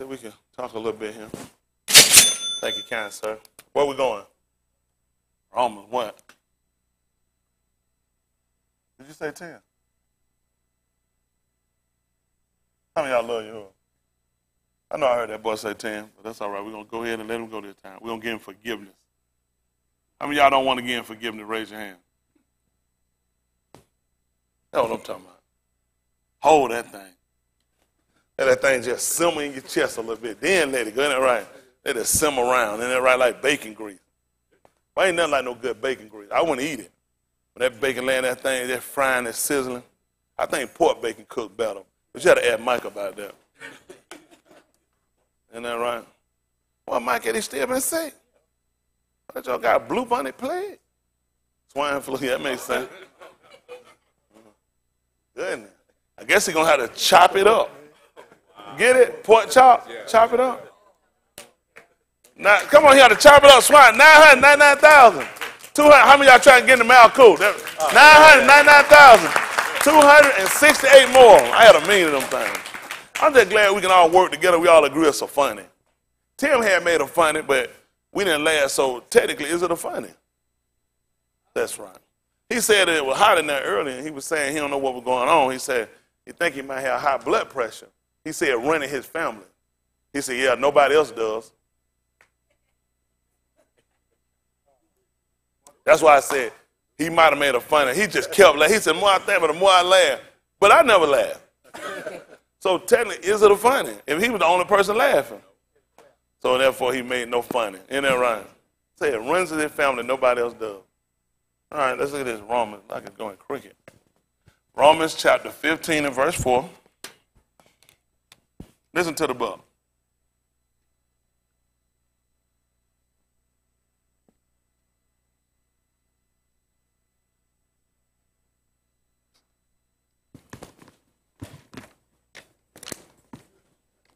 till we can talk a little bit here. Thank you, kind sir. Where we going? Romans what? Did you say 10? How many y'all love you? I know I heard that boy say 10, but that's all right. We're going to go ahead and let him go this time. We're going to give him forgiveness. How many of y'all don't want to give him forgiveness? Raise your hand. That's what I'm talking about. Hold that thing. Let that thing just simmer in your chest a little bit. Then let it go. Ain't that right? Let it simmer around. Ain't that right? Like bacon grease. Why ain't nothing like no good bacon grease? I wouldn't eat it. When that bacon laying that thing, that frying, that sizzling. I think pork bacon cooked better. But you had to ask Mike about that. Isn't that right? Well, Mike, he still been sick? But y'all got blue bunny plague? Swine flu, that makes sense. Goodness. I guess he's going to have to chop it up. Get it? Pork chop? Chop it up? Now, come on here to chop it up, swine. 999,000. 200. How many y'all trying to get in the mouth cool? 999,000. 268 more. I had a million of them things. I'm just glad we can all work together. We all agree it's so funny. Tim had made it funny, but we didn't laugh, so technically, is it a funny? That's right. He said it was hot in there earlier, and he was saying he don't know what was going on. He said he think he might have high blood pressure. He said running his family. He said, yeah, nobody else does. That's why I said he might have made a funny. He just kept laughing. He said, more I think, but the more I laugh. But I never laugh. so technically, is it a funny? If he was the only person laughing. So therefore, he made no funny. Isn't that right? Say it runs in his family, nobody else does. All right, let's look at this Romans. I can go in cricket. Romans chapter 15 and verse 4. Listen to the book.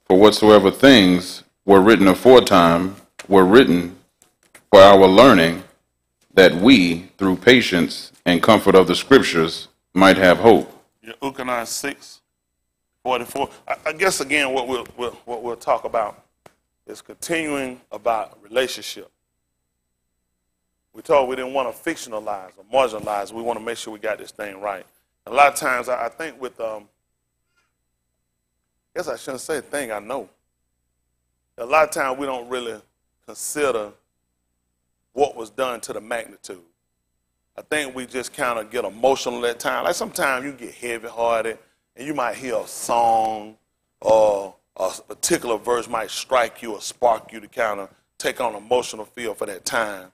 For whatsoever things were written aforetime were written for our learning, that we, through patience and comfort of the Scriptures, might have hope. Your Ukanai 6, 44. I, I guess, again, what we'll, we'll, what we'll talk about is continuing about relationship. We told we didn't want to fictionalize or marginalize. We want to make sure we got this thing right. A lot of times, I, I think with, um, I guess I shouldn't say thing, I know. A lot of times we don't really consider what was done to the magnitude. I think we just kind of get emotional at times. Like sometimes you get heavy hearted and you might hear a song or a particular verse might strike you or spark you to kind of take on an emotional feel for that time.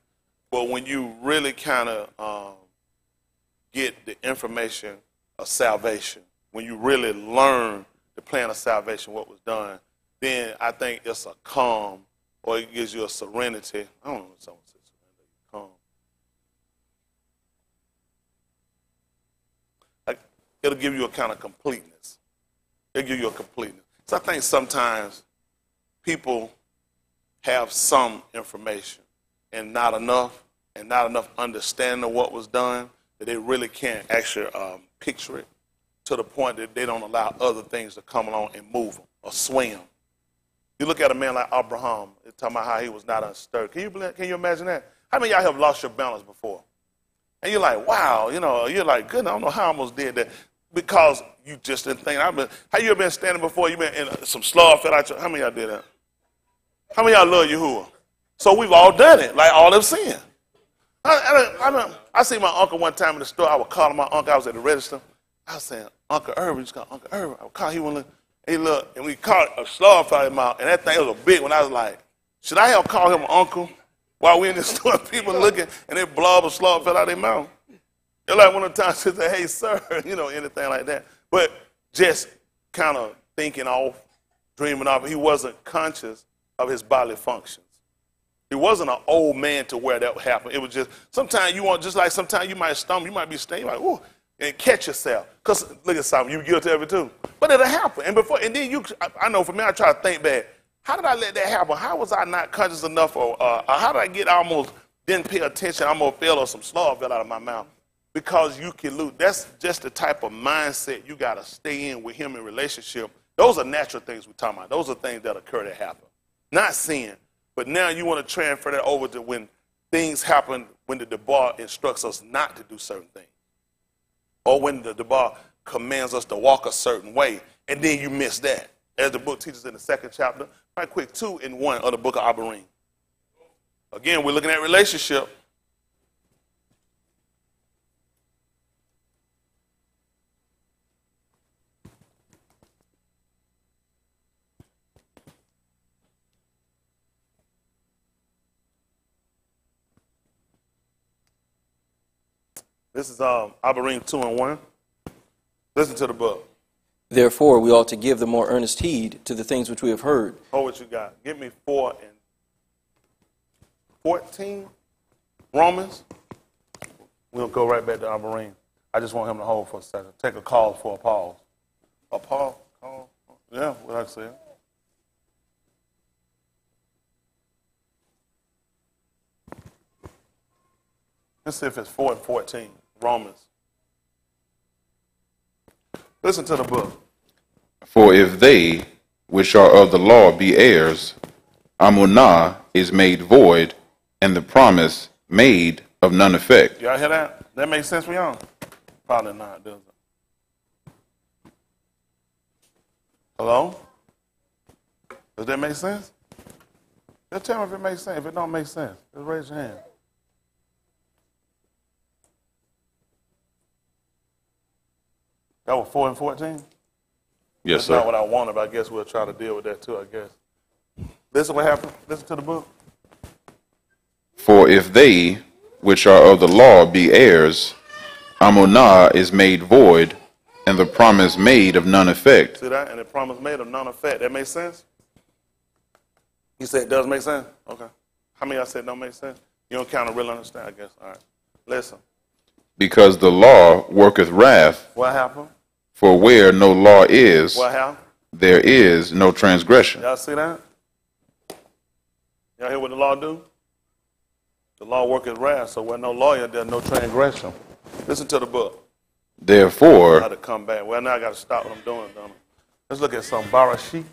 But when you really kind of um, get the information of salvation, when you really learn the plan of salvation, what was done, then I think it's a calm or it gives you a serenity. I don't know what someone says serenity, calm. Like, it'll give you a kind of completeness. It'll give you a completeness. So I think sometimes people have some information and not enough, and not enough understanding of what was done that they really can't actually um, picture it to the point that they don't allow other things to come along and move them or swing them. You look at a man like Abraham, talking about how he was not unstirred. Can you, can you imagine that? How many y'all have lost your balance before? And you're like, wow, you know, you're like, good, I don't know how I almost did that. Because you just didn't think. I've been, how you ever been standing before, you been in some slough fell out your, how many of y'all did that? How many of y'all love Yahuah? So we've all done it, like all have sin. I, I, I, I see my uncle one time in the store. I was calling my uncle. I was at the register. I was saying, Uncle Irvin, just call Uncle Irvin. I would call him one. He look, and we caught a slough out of his mouth, and that thing was a big one. I was like, should I have called him uncle while we in the store? People looking, and that blob of slough fell out of their mouth. Like one of the times she said, "Hey, sir," you know, anything like that. But just kind of thinking off, dreaming off. He wasn't conscious of his bodily functions. He wasn't an old man to where that would happen. It was just sometimes you want just like sometimes you might stumble, you might be staying like, ooh, and catch yourself. Because look at something, you guilty of it too. But it'll happen. And before and then you I know for me, I try to think back, how did I let that happen? How was I not conscious enough or, uh, how did I get almost didn't pay attention, I almost fell or some slough fell out of my mouth? Because you can lose. That's just the type of mindset you gotta stay in with him in relationship. Those are natural things we're talking about. Those are things that occur that happen. Not sin. But now you want to transfer that over to when things happen when the Debar instructs us not to do certain things. Or when the Debar commands us to walk a certain way, and then you miss that. As the book teaches in the second chapter, right quick, two and one of the book of Abarim. Again, we're looking at relationship. This is um, Abarim 2 and 1. Listen to the book. Therefore, we ought to give the more earnest heed to the things which we have heard, Hold what you got. Give me 4 and 14. Romans. We'll go right back to Abarim. I just want him to hold for a second. Take a call for a pause. A pause? Call? Yeah, what I said. Let's see if it's 4 and 14. Romans. Listen to the book. For if they which are of the law be heirs, Amunah is made void, and the promise made of none effect. Y'all hear that? That makes sense for y'all? Probably not, does it? Hello? Does that make sense? Just tell me if it makes sense. If it don't make sense, just raise your hand. That was 4 and 14? Yes, That's not what. I wanted, but I guess we'll try to deal with that too, I guess. Listen what happened. Listen to the book. For if they which are of the law be heirs, Amunah is made void, and the promise made of none effect. See that? And the promise made of none effect. That makes sense? You said it does make sense? Okay. How many of y'all said it don't make sense? You don't kind of really understand, I guess. All right. Listen. Because the law worketh wrath, What happened? For where no law is, there is no transgression. Y'all see that? Y'all hear what the law do? The law worketh wrath, so where no lawyer, there's no transgression. Listen to the book. Therefore, I got to come back. Well, now I got to stop what I'm doing, don't I? Let's look at some Barashit.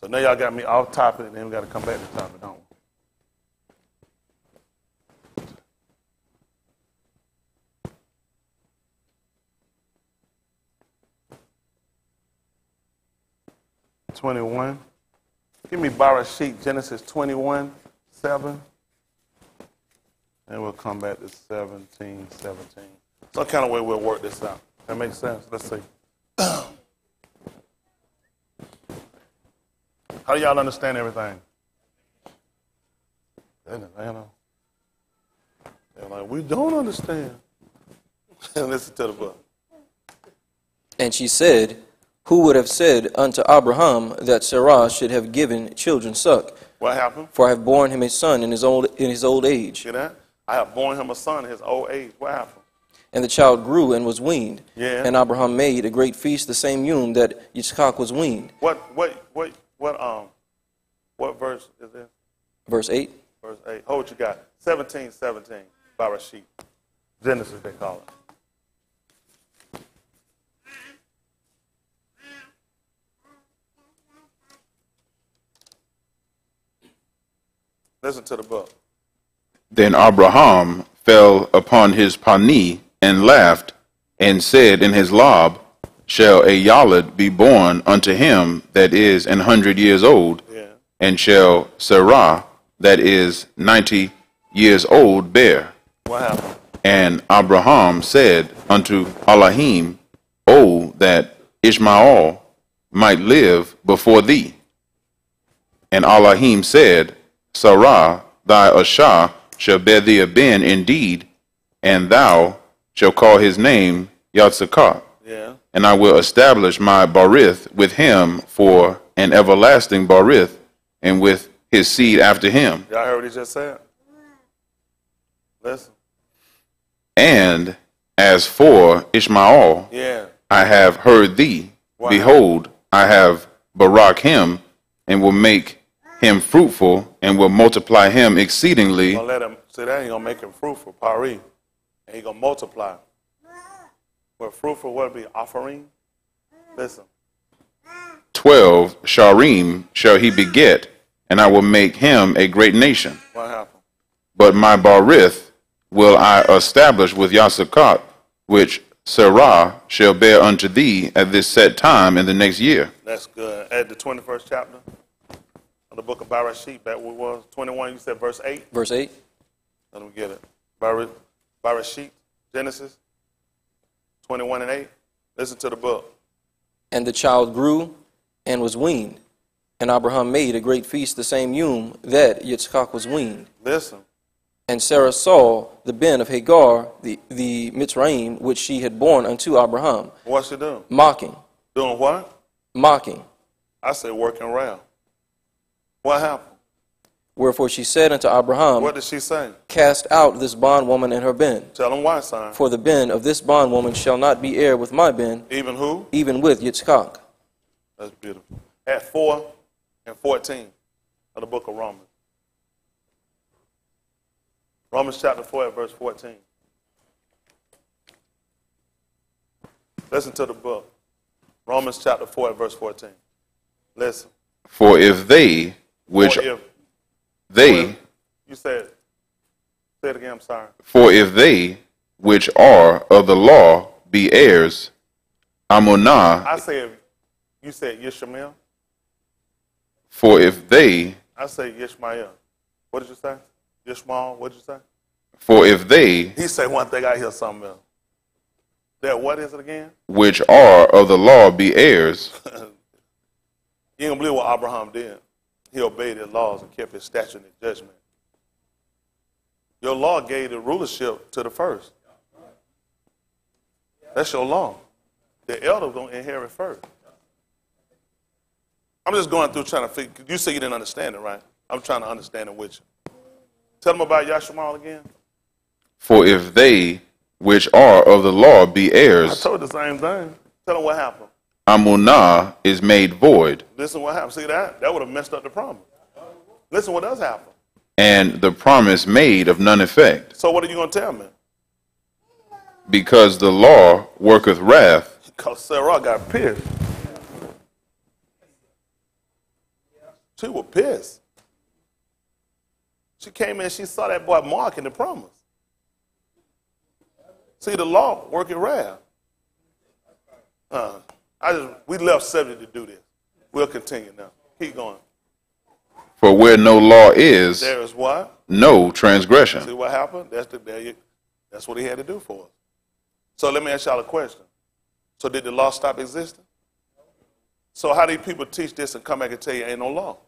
So now y'all got me off topic, and then we got to come back to topic, don't we? Twenty-one. Give me Barashit, Genesis 21, 7. And we'll come back to 17, 17. Some kind of way we'll work this out. That makes sense? Let's see. How do y'all understand everything? Know. They're like, we don't understand. Listen to the book. And she said, Who would have said unto Abraham that Sarah should have given children suck? What happened? For I have borne him a son in his old, in his old age. See that? I have borne him a son in his old age. What happened? And the child grew and was weaned. Yeah. And Abraham made a great feast the same yom that Yitzchak was weaned. What, what, what, what, um, what verse is this? Verse 8. Verse 8. Hold what you got. 17, 17. Barashit. Genesis, they call it. Listen to the book. then Abraham fell upon his pani and laughed, and said in his lob, Shall a Yalad be born unto him that is an hundred years old? Yeah. And shall Sarah, that is ninety years old, bear? Happened? And Abraham said unto Elohim, O that Ishmael might live before thee. And Elohim said, Sarah, thy Ashah, shall bear thee a ben indeed, and thou shalt call his name Yitzchak. And I will establish my barith with him for an everlasting barith, and with his seed after him. Y'all heard what he just said? Listen. And as for Ishmael, Yeah. I have heard thee. Wow. Behold, I have Barak him, and will make him fruitful and will multiply him exceedingly. Gonna let him, see, that ain't gonna make him fruitful, pari. And he gonna multiply. Well, fruitful, will be offering? Listen, 12 Sharim shall he beget, and I will make him a great nation. what happened? But my Barith will I establish with Yitzchak, which Sarah shall bear unto thee at this set time in the next year. That's good. At the 21st chapter of the book of Barashit, that what was 21, you said verse 8? Verse 8 Let me get it. Bar- Barashit, Genesis 21 and 8. Listen to the book. And the child grew and was weaned. And Abraham made a great feast the same yom that Yitzchak was weaned. Listen. And Sarah saw the ben of Hagar, the, the Mitzrayim, which she had borne unto Abraham, What's she doing? mocking, Doing what? mocking. I say working around. What happened? Wherefore she said unto Abraham, What did she say? Cast out this bondwoman and her ben. Tell him why, son. For the ben of this bondwoman shall not be heir with my ben, Even who? even with Yitzchak. That's beautiful. At 4 and 14 of the book of Romans. Romans chapter 4 at verse 14. Listen to the book. Romans chapter 4 at verse 14. Listen. For if they, which For if, they, you said, say it again, I'm sorry. for if they, which are of the law, be heirs, Amonah, I said, you said Yishmael. for if they, I say Yishmael. What did you say? Yishmael, what did you say? for if they, He said one thing, I hear something else. That what is it again? which are of the law, be heirs, You gonna believe what Abraham did. He obeyed his laws and kept his statute and his judgment. Your law gave the rulership to the first. That's your law. The elder gonna inherit first. I'm just going through trying to figure. You say you didn't understand it, right? I'm trying to understand it with you. Tell them about Yashamal again. for if they, which are of the law, be heirs. I told the same thing. Tell them what happened. Amonah is made void, Listen what happened. See that? That would have messed up the promise. Listen what does happen. and the promise made of none effect, So what are you gonna tell me? because the law worketh wrath, Because Sarah got pissed. She was pissed. She came in, she saw that boy Mark in the promise. See, the law working wrath. Uh, I just, we left subject to do this. We'll continue now. Keep going. for where no law is, There is what? no transgression. See what happened? That's the there you, that's what he had to do for us. So let me ask y'all a question. So did the law stop existing? So how do people teach this and come back and tell you ain't no law?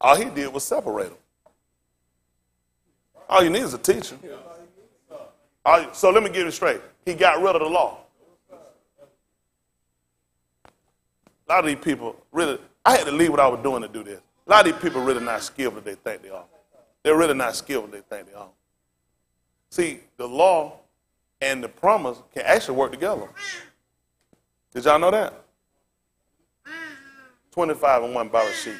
All he did was separate them. All you need is a teacher. All you- so let me get it straight. He got rid of the law. A lot of these people really, I had to leave what I was doing to do this. A lot of these people really not skilled what they think they are. They're really not skilled what they think they are. See, the law and the promise can actually work together. Did y'all know that? 25 and 1 Barashit.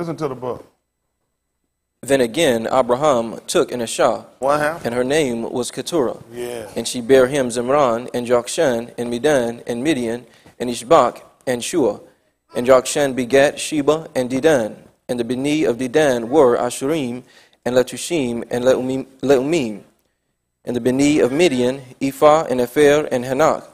Listen to the book. Then again Abraham took an Ishah, What happened? and her name was Keturah. Yeah. And she bare him Zimran, and Jokshan, and Midan, and Midian, and Ishbak, and Shuah. And Jokshan begat Sheba and Dedan. And the Beni of Dedan were Asshurim, and Letushim, and Leummim. Leummim. And the Beni of Midian, Ephah, and Epher, and Hanoch,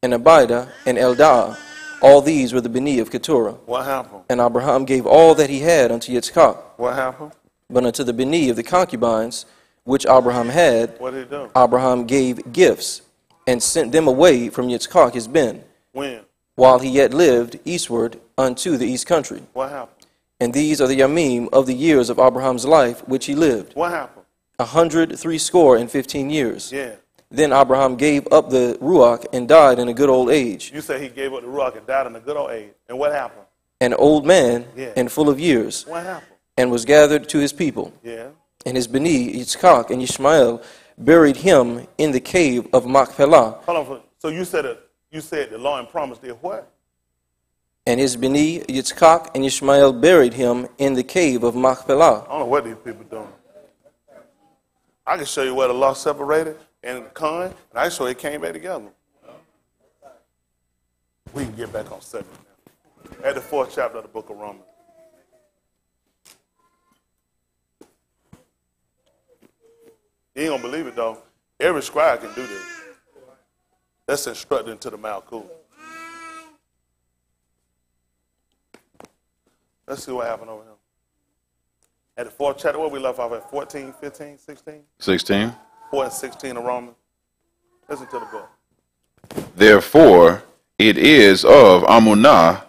and Abida, and Eldaah. All these were the Beni of Keturah. What happened? And Abraham gave all that he had unto Yitzchak. What happened? But unto the Beni of the concubines, which Abraham had, What did he do? Abraham gave gifts, and sent them away from Yitzchak his Ben, When? while he yet lived eastward unto the east country. What happened? And these are the Yamim of the years of Abraham's life which he lived, What happened? a hundred threescore and fifteen years. Yeah. Then Abraham gave up the Ruach and died in a good old age, You say he gave up the Ruach and died in a good old age. And what happened? an old man Yeah. and full of years, What happened? and was gathered to his people. Yeah. And his Beni, Yitzchak and Ishmael, buried him in the cave of Machpelah. Hold on. So you said it. You said the law and promise did what? And his Beni, Yitzchak and Ishmael, buried him in the cave of Machpelah. I don't know what these people doing. I can show you where the law separated and con, and I you it came back together. We can get back on subject now. At the fourth chapter of the book of Romans. You ain't gonna believe it though. Every scribe can do this. That's instructing to the Malkut. Let's see what happened over here. At the fourth chapter, where we left off at 14, 15, 16? 16. 4 and 16 of Romans. Listen to the book. Therefore, it is of Amunah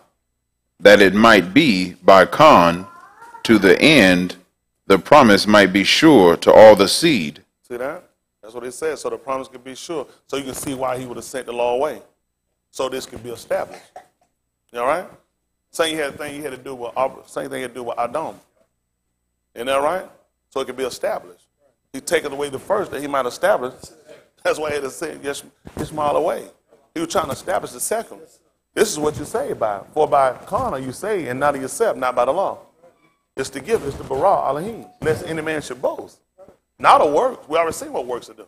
that it might be by Khan to the end the promise might be sure to all the seed. See that? That's what it says. So the promise could be sure. So you can see why he would have sent the law away. So this could be established. You all right? Same had thing you had to do with same thing you had to do with Adam. Isn't that right? So it could be established. He taken away the first that he might establish. That's why he had to send Ish- Ishmael away. He was trying to establish the second. This is what you say by. For by Connor you say, and not of yourself, not by the law. It's the gift, it's the bara, Elohim. Lest any man should boast. Not a work. We already seen what works to do.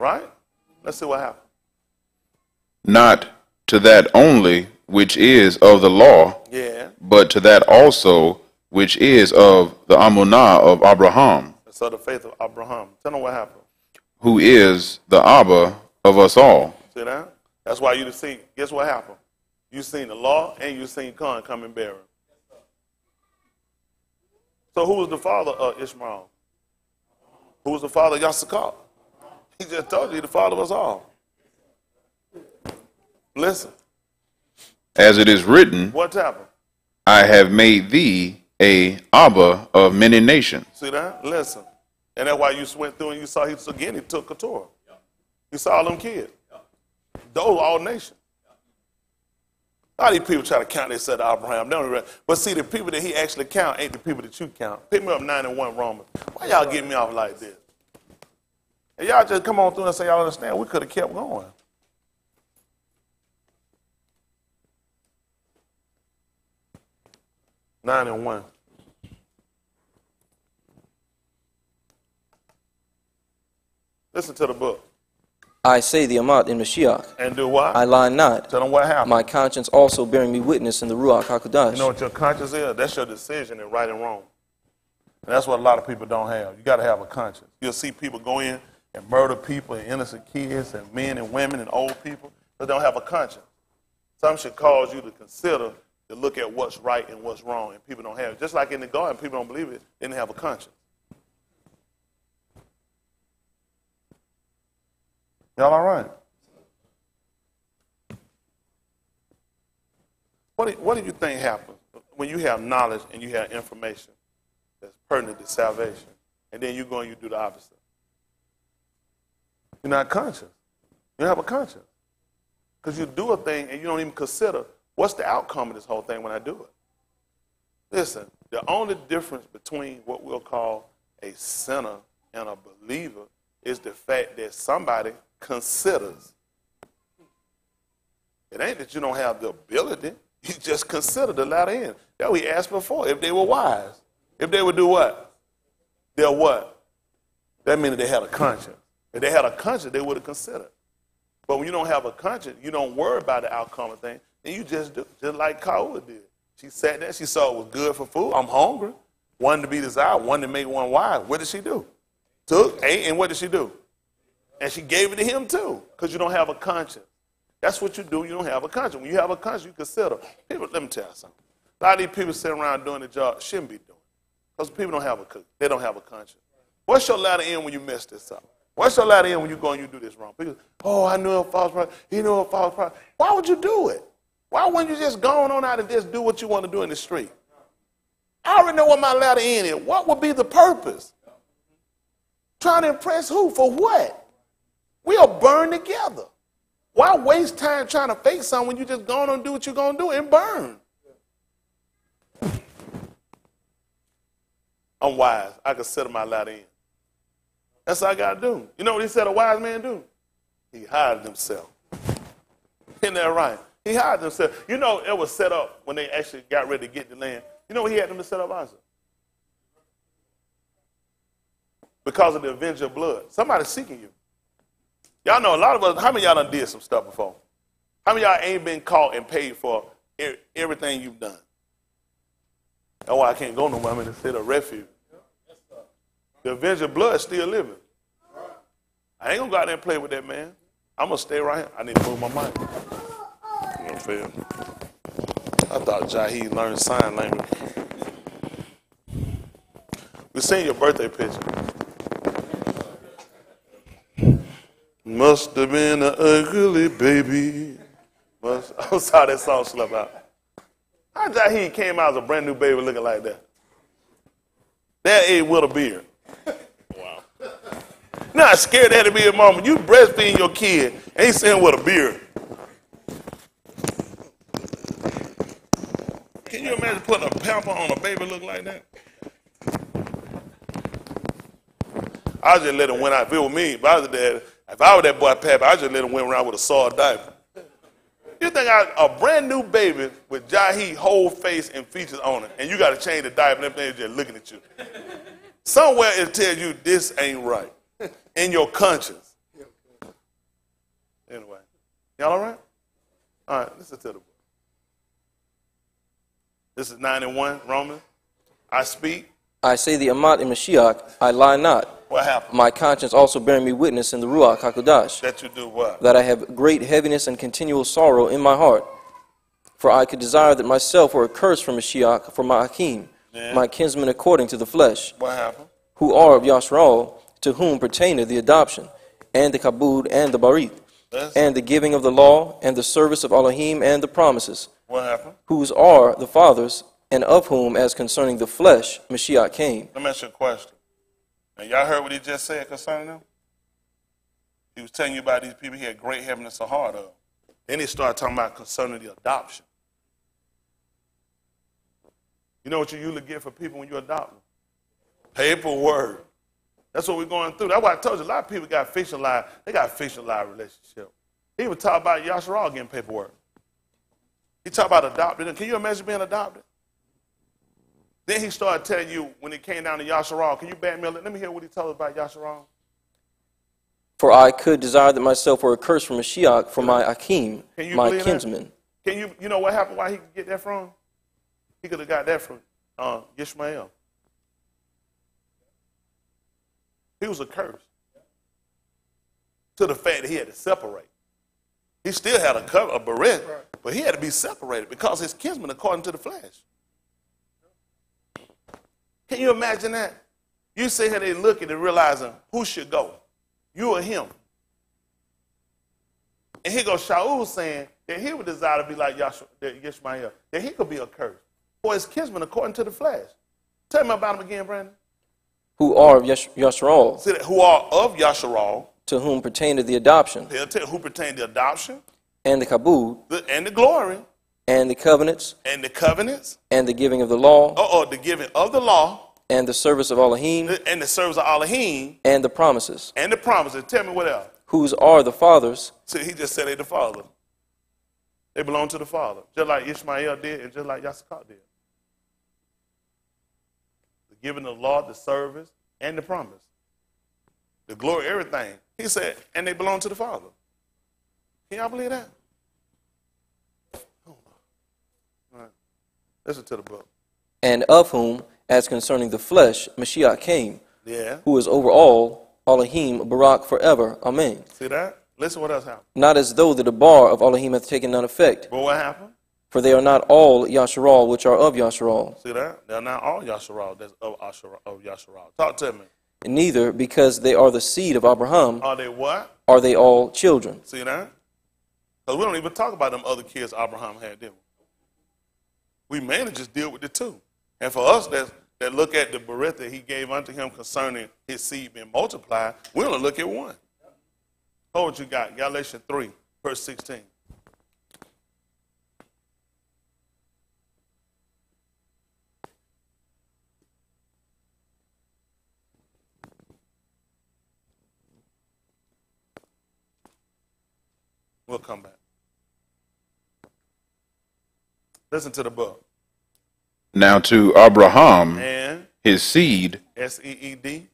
Right? Let's see what happens. Not to that only which is of the law, Yeah. but to that also which is of the Amunah of Abraham, So the faith of Abraham. Tell them what happened. who is the Abba of us all. See that? That's why you see. Guess what happened? You seen the law and you seen Khan coming and bear him. So who was the father of Ishmael? Who was the father of Yasakal? He just told you the father of us all. Listen, As it is written, what happened? I have made thee a Abba of many nations. See that? Listen. And that's why you went through and you saw he again he took a Keturah. You saw all them kids. Those all nations. A lot of these people try to count themselves to Abraham. They don't really- But see, the people that he actually count ain't the people that you count. Pick me up nine and one Romans. Why y'all getting me off like this? And y'all just come on through and say y'all understand. We could have kept going. Nine and one. Listen to the book. I say the Amat in Mashiach. And do what? I lie not. Tell them what happened. My conscience also bearing me witness in the Ruach HaKodesh. You know what your conscience is? That's your decision in right and wrong. And that's what a lot of people don't have. You got to have a conscience. You'll see people go in and murder people and innocent kids and men and women and old people, but they don't have a conscience. Something should cause you to consider to look at what's right and what's wrong, and people don't have it. Just like in the garden, people don't believe it, they didn't have a conscience. Y'all all right? What do, what do you think happens when you have knowledge and you have information that's pertinent to salvation, and then you go and you do the opposite? You're not conscious. You don't have a conscience. Because you do a thing and you don't even consider what's the outcome of this whole thing when I do it. Listen, the only difference between what we'll call a sinner and a believer is the fact that somebody considers. It ain't that you don't have the ability. You just consider the latter end. That we asked before. If they were wise, if they would do what? They're what? That means they had a conscience. If they had a conscience, they would have considered. But when you don't have a conscience, you don't worry about the outcome of things, and you just do, just like Kaua did. She sat there, she saw it was good for food. I'm hungry. One to be desired, one to make one wise. What did she do? Took, ate, and what did she do? And she gave it to him too, because you don't have a conscience. That's what you do. You don't have a conscience. When you have a conscience, you consider. People, let me tell you something. A lot of these people sitting around doing the job shouldn't be doing. Because people don't have a they don't have a conscience. What's your latter end when you mess this up? What's your latter end when you go and you do this wrong? People, oh, I knew a false prophet. He knew a false prophet. Why would you do it? Why wouldn't you just go on out and just do what you want to do in the street? I already know what my latter end is. What would be the purpose? Trying to impress who? For what? We'll burn together. Why waste time trying to fake something when you just go on and do what you're going to do and burn? I'm wise. I can settle my lot in. That's all I got to do. You know what he said a wise man do? He hired himself. Isn't that right? He hired himself. You know, it was set up when they actually got ready to get the land. You know what he had them to set up, Isaac? Because of the avenger blood. Somebody's seeking you. Y'all know a lot of us, how many y'all done did some stuff before? How many y'all ain't been caught and paid for e- everything you've done? That's why I can't go nowhere. I'm in the state of refuge. The avenger blood still living. I ain't gonna go out there and play with that man. I'm gonna stay right here. I need to move my mic. You know, feel? I thought Jahi learned sign language. We seen your birthday picture. Must have been an ugly baby. Must, I'm sorry that song slept out. I thought he came out as a brand new baby looking like that? That age with a beard. Wow. Not scared that to be a moment. You breastfeeding your kid ain't saying with a beard. Can you imagine putting a pamper on a baby look like that? I just let him went out. If it was me, if I was dad, if I was that boy Pappy, I just let him went around with a soiled diaper. You think I, a brand new baby with Jahi whole face and features on it, and you got to change the diaper and everything just looking at you. Somewhere it tells you this ain't right in your conscience. Anyway, y'all all right? All right, listen to the book. This is 91, Romans. I speak. I say the Amat in Mashiach, I lie not. What happened? My conscience also bearing me witness in the Ruach HaKodesh, That you do what? that I have great heaviness and continual sorrow in my heart. For I could desire that myself were accursed from Mashiach for my Akim, Yeah. my kinsman according to the flesh, What happened? who are of Yashral, to whom pertaineth the adoption, and the kabud, and the barith, and the giving of the law, and the service of Elohim, and the promises, What happened? whose are the fathers, and of whom, as concerning the flesh, Mashiach came. Let me ask you a question. And y'all heard what he just said concerning them? He was telling you about these people he had great heaviness of heart of. Then he started talking about concerning the adoption. You know what you usually get for people when you adopt them? Paperwork. That's what we're going through. That's why I told you a lot of people got fictionalized. They got fictionalized relationship. He even talk about Yasharal getting paperwork. He talked about adopting. Can you imagine being adopted? Then he started telling you when it came down to Yasharal. Can you back me up? Let me hear what he told us about Yasharal. For I could desire that myself were a curse from Mashiach for my Akim, my believe that? kinsman. Can you, you know what happened? Why he could get that from? He could have got that from uh, Ishmael. He was a curse to the fact that he had to separate. He still had a cover, a beret, but he had to be separated because his kinsman according to the flesh. Can you imagine that? You sit here, they looking and realizing who should go, you or him. And here goes Shaul saying that he would desire to be like Yashua, that Ishmael, that he could be a curse for his kinsman according to the flesh. Tell me about him again, Brandon. who are of Yash- Yashral, See that who are of Yasharal, to whom pertaineth the adoption, tell who pertained to adoption and the kabud, the, and the glory and the covenants, and the covenants, and the giving of the law, or, or the giving of the law and the service of Elohim, and the service of Elohim and the promises, and the promises. Tell me what else. whose are the fathers, See, he just said they the father. They belong to the father, just like Ishmael did and just like Yasakar did. The giving of the law, the service, and the promise. The glory, everything. He said, and they belong to the father. Can y'all believe that? All right. Listen to the book. and of whom, as concerning the flesh, Mashiach came, Yeah. who is over all, Elohim, Barak forever. Amen. See that? Listen what else happened. Not as though the debar of Elohim hath taken none effect, But what happened? for they are not all Yasharal which are of Yasharal, See that? They're not all Yasharal that's of, of Yasharal. Talk to me. neither because they are the seed of Abraham Are they what? are they all children. See that? Because we don't even talk about them other kids Abraham had, did we? We just deal with the two. And for us, that's that look at the berith that he gave unto him concerning his seed being multiplied, we only look at one. Hold what you got. Galatians 3, verse 16. We'll come back. Listen to the book. Now to Abraham, And his seed, S E E D,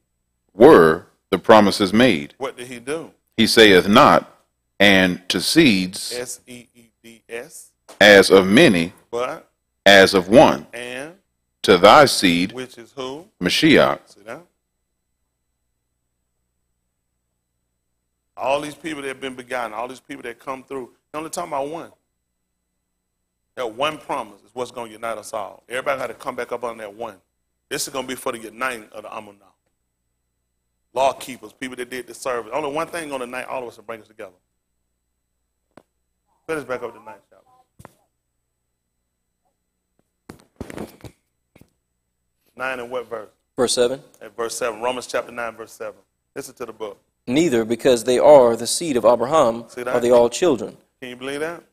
were the promises made. what did he do? He saith not, and to seeds S E E D S, as of many, but, as of one. and, To thy seed, which is who? Mashiach. See that? All these people that have been begotten, all these people that come through, you're only talking about one. That one promise is what's going to unite us all. Everybody got to come back up on that one. This is going to be for the uniting of the Amunah. Law keepers, people that did the service. Only one thing going to unite all of us and bring us together. Finish back up the ninth chapter. Nine and what verse? Verse 7 At verse 7. Romans chapter 9, verse 7. Listen to the book. Neither because they are the seed of Abraham are they all children, Can you believe that?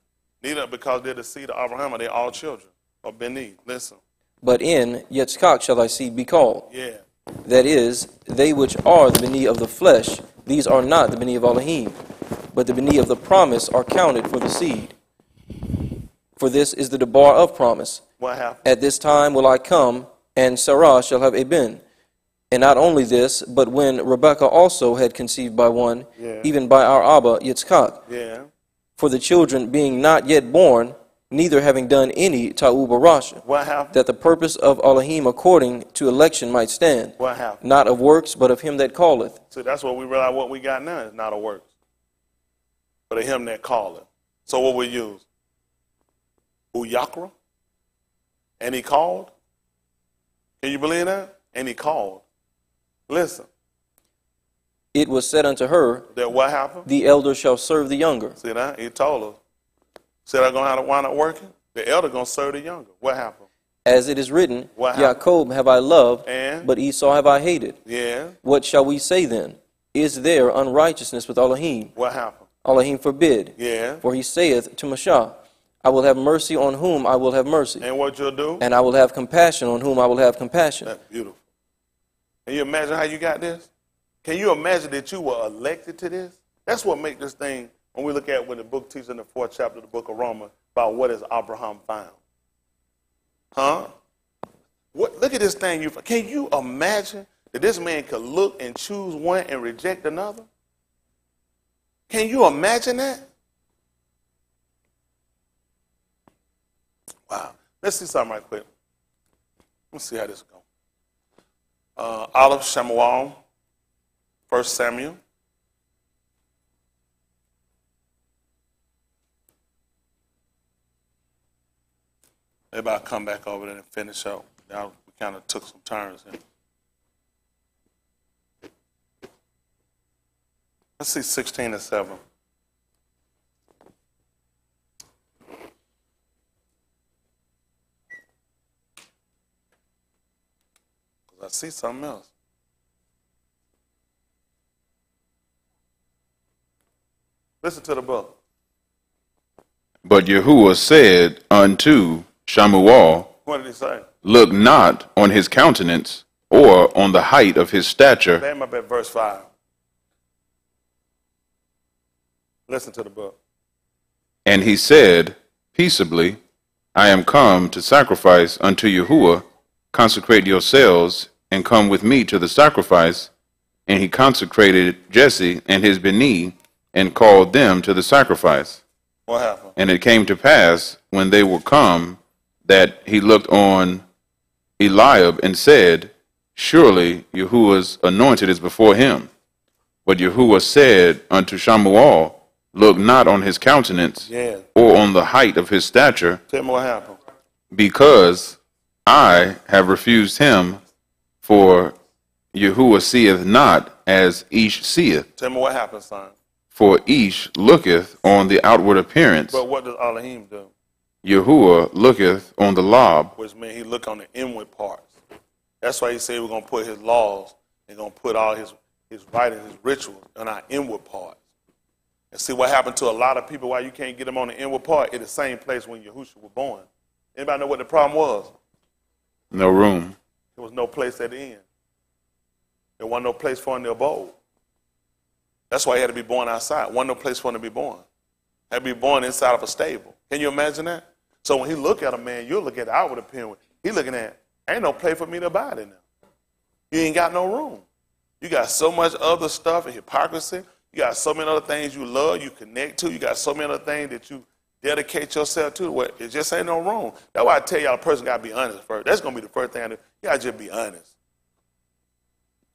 Neither because they're the seed of Abraham are they all children of Beni. Listen. but in Yitzchak shall thy seed be called. Yeah. That is, they which are the Beni of the flesh, these are not the Beni of Elohim, but the Beni of the promise are counted for the seed. For this is the debar of promise. What happened? At this time will I come, and Sarah shall have a ben. And not only this, but when Rebekah also had conceived by one, Yeah. even by our Abba Yitzchak, Yeah. For the children being not yet born, neither having done any ta'u rasha. What happened? that the purpose of Elohim according to election might stand, What happened? not of works, but of him that calleth. See, that's what we realize what we got now is not a works, but a him that calleth. So what we use? Uyakra? And he called? Can you believe that? And he called. Listen, It was said unto her, that what happened? The elder shall serve the younger. See that? He told her. Said I'm gonna have to wind up working. The elder gonna serve the younger. What happened? As it is written, What happened? Jacob have I loved, And? but Esau have I hated. Yeah. What shall we say then? Is there unrighteousness with Elohim? What happened? Elohim forbid. Yeah. For he saith to Mashah, I will have mercy on whom I will have mercy, And what you'll do? and I will have compassion on whom I will have compassion. That's beautiful. Can you imagine how you got this? Can you imagine that you were elected to this? That's what makes this thing, when we look at when the book teaches in the fourth chapter of the book of Romans, about what is Abraham found. Huh? What, look at this thing. You, can you imagine that this man could look and choose one and reject another? Can you imagine that? Wow. Let's see something right quick. Let's see how this goes. Uh, Aleph Shamuel First Samuel. Maybe I'll come back over there and finish up. Now we kind of took some turns here. Let's see 16 and 7. I see something else. Listen to the book. But Yahuah said unto Shamuel, What did he say? Look not on his countenance or on the height of his stature, Bam up at verse 5. Listen to the book. and he said, Peaceably, I am come to sacrifice unto Yahuah. Consecrate yourselves and come with me to the sacrifice. And he consecrated Jesse and his Beni and called them to the sacrifice. What happened? And it came to pass, when they were come, that he looked on Eliab and said, Surely Yahuah's anointed is before him. But Yahuah said unto Shamuel, Look not on his countenance Yeah. or on the height of his stature, Tell me what happened. because I have refused him, for Yahuah seeth not as Ish seeth, Tell me what happened, son. For Ish looketh on the outward appearance. But what does Elohim do? Yahuah looketh on the lob. Which means he look on the inward parts. That's why he said we're going to put his laws and going to put all his, his writings, his rituals on our inward parts. And see what happened to a lot of people why you can't get them on the inward part in the same place when Yahushua was born. Anybody know what the problem was? No room. There was no place at the end. There wasn't no place for him to abode. That's why he had to be born outside. Wasn't no place for him to be born. Had to be born inside of a stable. Can you imagine that? So when he look at a man, you'll look at the outward appearance. He looking at, ain't no place for me to abide in there. You ain't got no room. You got so much other stuff and hypocrisy. You got so many other things you love, you connect to. You got so many other things that you dedicate yourself to. Where it just ain't no room. That's why I tell y'all, a person got to be honest first. That's going to be the first thing I do. You got to just be honest.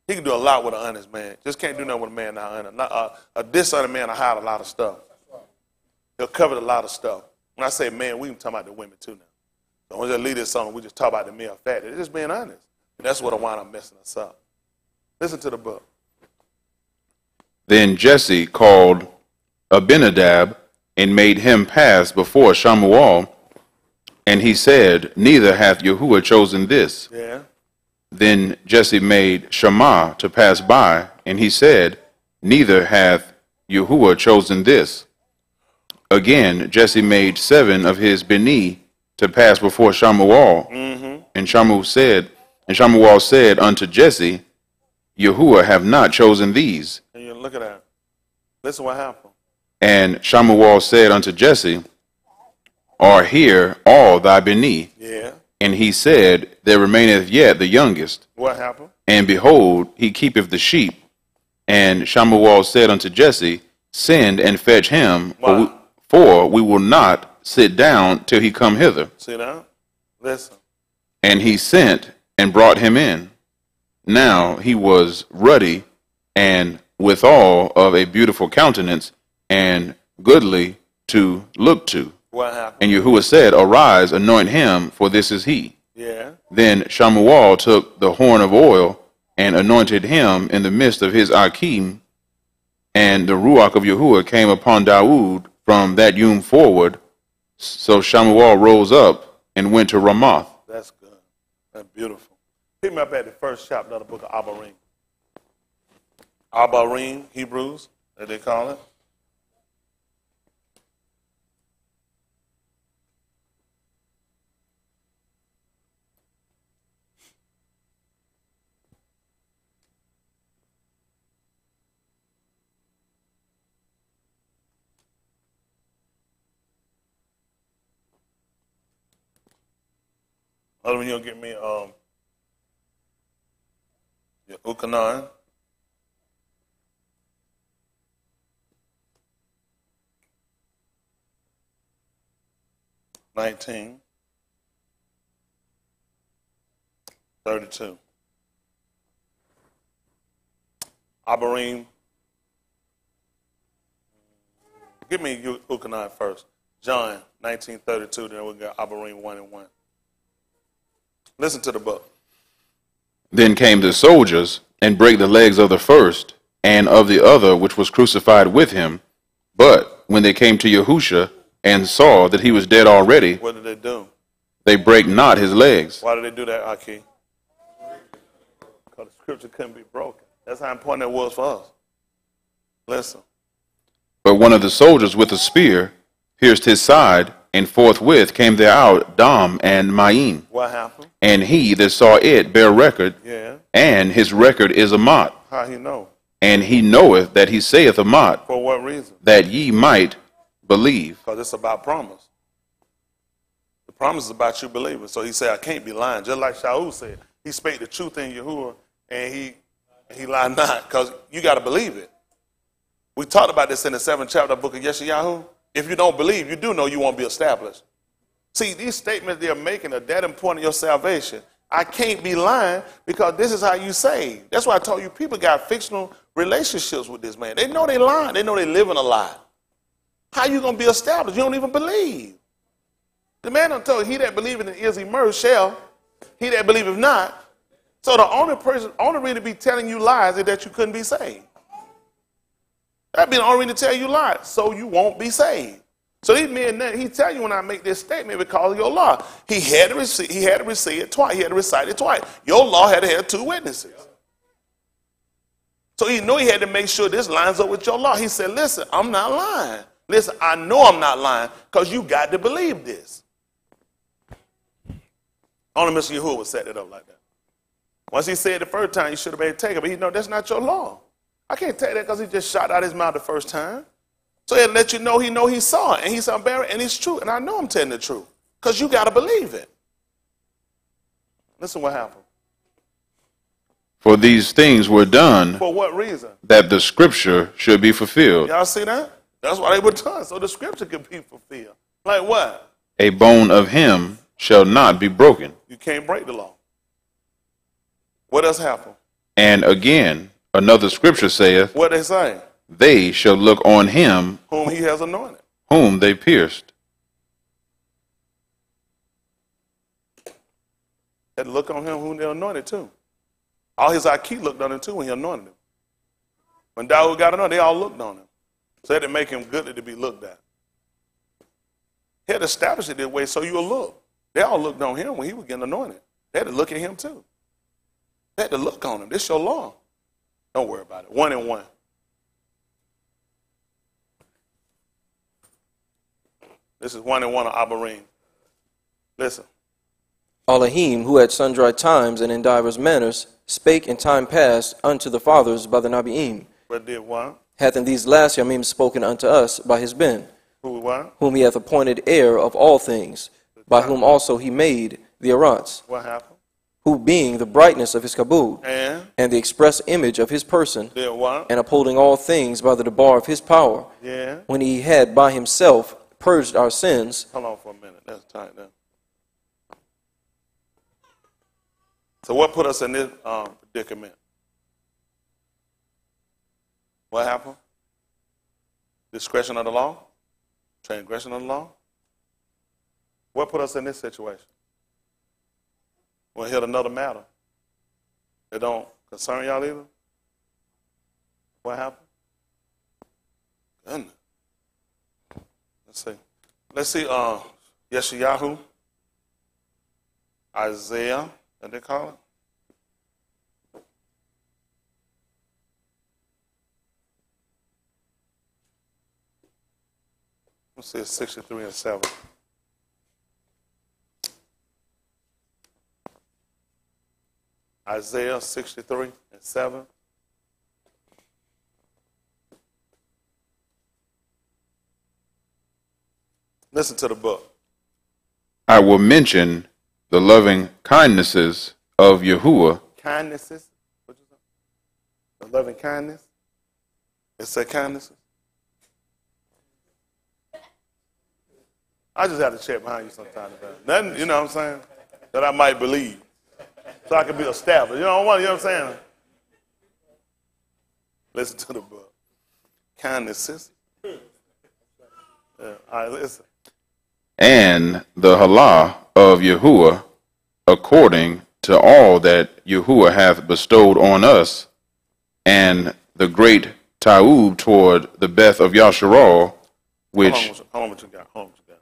He can do a lot with an honest man. Just can't do nothing with a man not honest. Not, uh, a dishonest man will hide a lot of stuff. He'll cover a lot of stuff. When I say man, we can talk about the women too now. So when we just leave this song, we just talk about the male fact. It's just being honest. And that's what I wind up messing us up. Listen to the book. Then Jesse called Abinadab and made him pass before Shamuel. And he said, Neither hath Yahuah chosen this. Yeah. Then Jesse made Shammah to pass by, and he said, Neither hath Yahuah chosen this. Again, Jesse made seven of his Beni to pass before Shamuel. Mm-hmm. And Shamuel said, and Shamuel said unto Jesse, Yahuah have not chosen these. And you look at that. Listen what happened. And Shamuel said unto Jesse, Are here all thy Beni? Yeah. And he said, There remaineth yet the youngest. What happened? And behold, he keepeth the sheep. And Shamuel said unto Jesse, Send and fetch him, for, we, for we will not sit down till he come hither. Sit down? Listen. And he sent and brought him in. Now he was ruddy and withal of a beautiful countenance and goodly to look to. What happened? And Yahuah said, Arise, anoint him, for this is he. Yeah. Then Shamuel took the horn of oil and anointed him in the midst of his Akim, and the Ruach of Yahuah came upon Daoud from that yom forward. So Shamuel rose up and went to Ramoth. That's good. That's beautiful. Pick me up at the first chapter of the book of Abarim. Abarim, Hebrews, that they call it. Other one, you'll get me um, your Ukanan. Nineteen. Thirty-two. Abarim. Give me your Ukanan first. John, nineteen thirty-two. Then we got Abarim one and one. Listen to the book. Then came the soldiers and brake the legs of the first and of the other which was crucified with him. But when they came to Yahusha and saw that he was dead already, What did they do? they brake not his legs. Why did they do that, Aki? Because the scripture couldn't be broken. That's how important it was for us. Listen. But one of the soldiers with a spear pierced his side, and forthwith came there out Dom and Maim. What happened? And he that saw it bare record, Yeah. and his record is Amat. How he know? And he knoweth that he saith Amat, For what reason? that ye might believe. Because it's about promise. The promise is about you believing. So he said, I can't be lying. Just like Shaul said. He spake the truth in Yahuah, and he he lied not. Because you got to believe it. We talked about this in the seventh chapter of the book of Yeshayahu. If you don't believe, you do know you won't be established. See, these statements they're making are that important in your salvation. I can't be lying because this is how you save. That's why I told you people got fictional relationships with this man. They know they lying. They know they living a lie. How you gonna be established? You don't even believe. The man done told you, he that believeth in is immersed shall, he that believeth not. So the only person, only reason to be telling you lies is that you couldn't be saved. That be the only reason to tell you lies, so you won't be saved. So men, now, he tell you when I make this statement because of your law. He had to receive, he had to receive it twice. He had to recite it twice. Your law had to have two witnesses. So he knew he had to make sure this lines up with your law. He said, listen, I'm not lying. Listen, I know I'm not lying because you got to believe this. Only Mr. Yahuah would set it up like that. Once he said the first time, you should have been taken, but he know that's not your law. I can't tell you that because he just shot out his mouth the first time. So he'll let you know he know he saw it, and he's unburied, and it's true. And I know I'm telling the truth because you got to believe it. Listen what happened. For these things were done For what reason? that the scripture should be fulfilled. Y'all see that? That's why they were done, so the scripture could be fulfilled. Like what? A bone of him shall not be broken. You can't break the law. What else happened? And again, another scripture saith, What they say? They shall look on him Whom he has anointed. whom they pierced. Had to look on him whom they anointed too. All his Aki looked on him too when he anointed him. When Dawood got anointed, they all looked on him. So that to make him goodly to be looked at. He had to establish it that way so you'll look. They all looked on him when he was getting anointed. They had to look at him too. They had to look on him. This is your law. Don't worry about it. One and one. This is one and one of Abarim. Listen. Elohim, who at sundry times and in divers manners spake in time past unto the fathers by the Nabiim, But did what? hath in these last Yamim spoken unto us by his Ben, Who what? whom he hath appointed heir of all things, by whom also he made the Arats, What happened? Who being the brightness of his kabod, And and the express image of his person, and upholding all things by the debar of his power, Yeah. when he had by himself purged our sins, Hold on for a minute. That's tight there. So what put us in this um, predicament? What happened? Discretion of the law? Transgression of the law? What put us in this situation? We'll hit another matter. It don't concern y'all either? What happened? Goodness. Let's see. Let's see. Uh, Yeshayahu, Isaiah, what they call it? Let's see, it's 63 and 7. Isaiah 63 and 7. Listen to the book. I will mention the loving kindnesses of Yahuah kindnesses. What you? The loving kindness. It said kindnesses. I just have to check behind you sometimes. about Nothing, you know what I'm saying? That I might believe. So I can be established. You know what, you know what I'm saying? Listen to the book. Kindnesses. Yeah. All right, listen. and the Halah of Yahuah according to all that Yahuah hath bestowed on us, and the great Taub toward the Beth of Yasharal, Hold on, which hold on you got. Hold on what you got.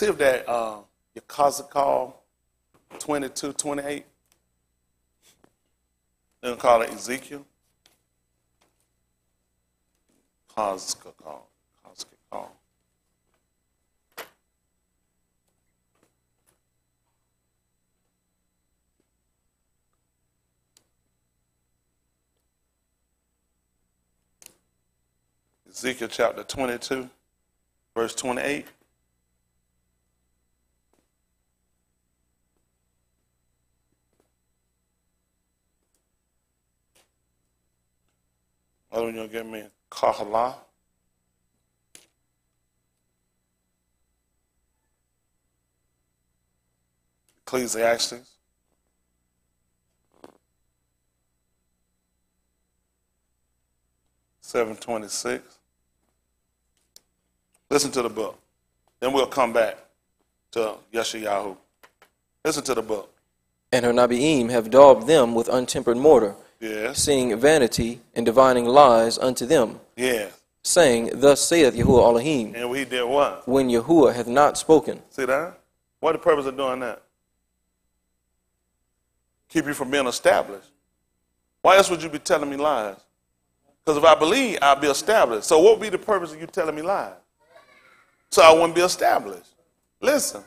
See if that uh, your call 22, 28. They'll call it Ezekiel. Cosca call. Ezekiel chapter 22, verse 28. Other one you'll give me Kahala. Ecclesiastes. Seven twenty six. Listen to the book. Then we'll come back to Yeshayahu. Listen to the book. and her Nabiim have daubed them with untempered mortar, Yes. seeing vanity and divining lies unto them, Yes. saying, Thus saith Yahuah Elohim, And he did what? when Yahuah hath not spoken. See that? What the purpose of doing that? Keep you from being established. Why else would you be telling me lies? Because if I believe, I'll be established. So what would be the purpose of you telling me lies? So I wouldn't be established. Listen.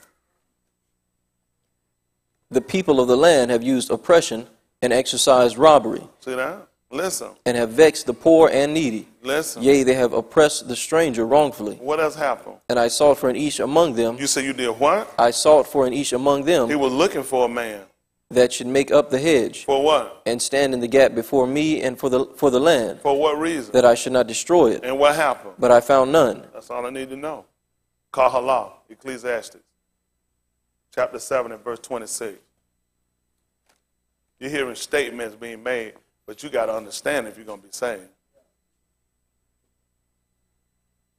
The people of the land have used oppression and exercised robbery, See that? Listen. and have vexed the poor and needy. Listen. Yea, they have oppressed the stranger wrongfully. What else happened? And I sought for an each among them. You say you did what? I sought for an each among them. He was looking for a man. that should make up the hedge, For what? and stand in the gap before me and for the for the land, For what reason? that I should not destroy it. And what happened? But I found none. That's all I need to know. Kahala, Ecclesiastes, chapter 7 and verse 26. You're hearing statements being made, but you got to understand if you're going to be saved.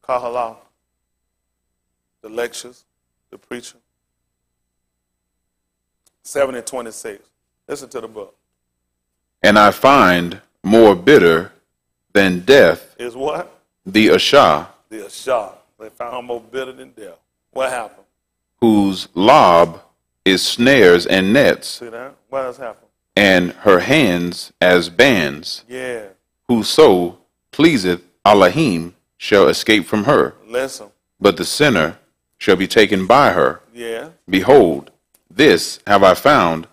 Kahala, the lectures, the preacher. 7 and 26. Listen to the book. And I find more bitter than death Is what? the Ashah, The Ashah. They found more bitter than death. What happened? whose lob is snares and nets, See that? What has happened? And her hands as bands. Yeah. Whoso pleaseth Elohim shall escape from her, Listen. but the sinner shall be taken by her. Yeah. Behold, this have I found,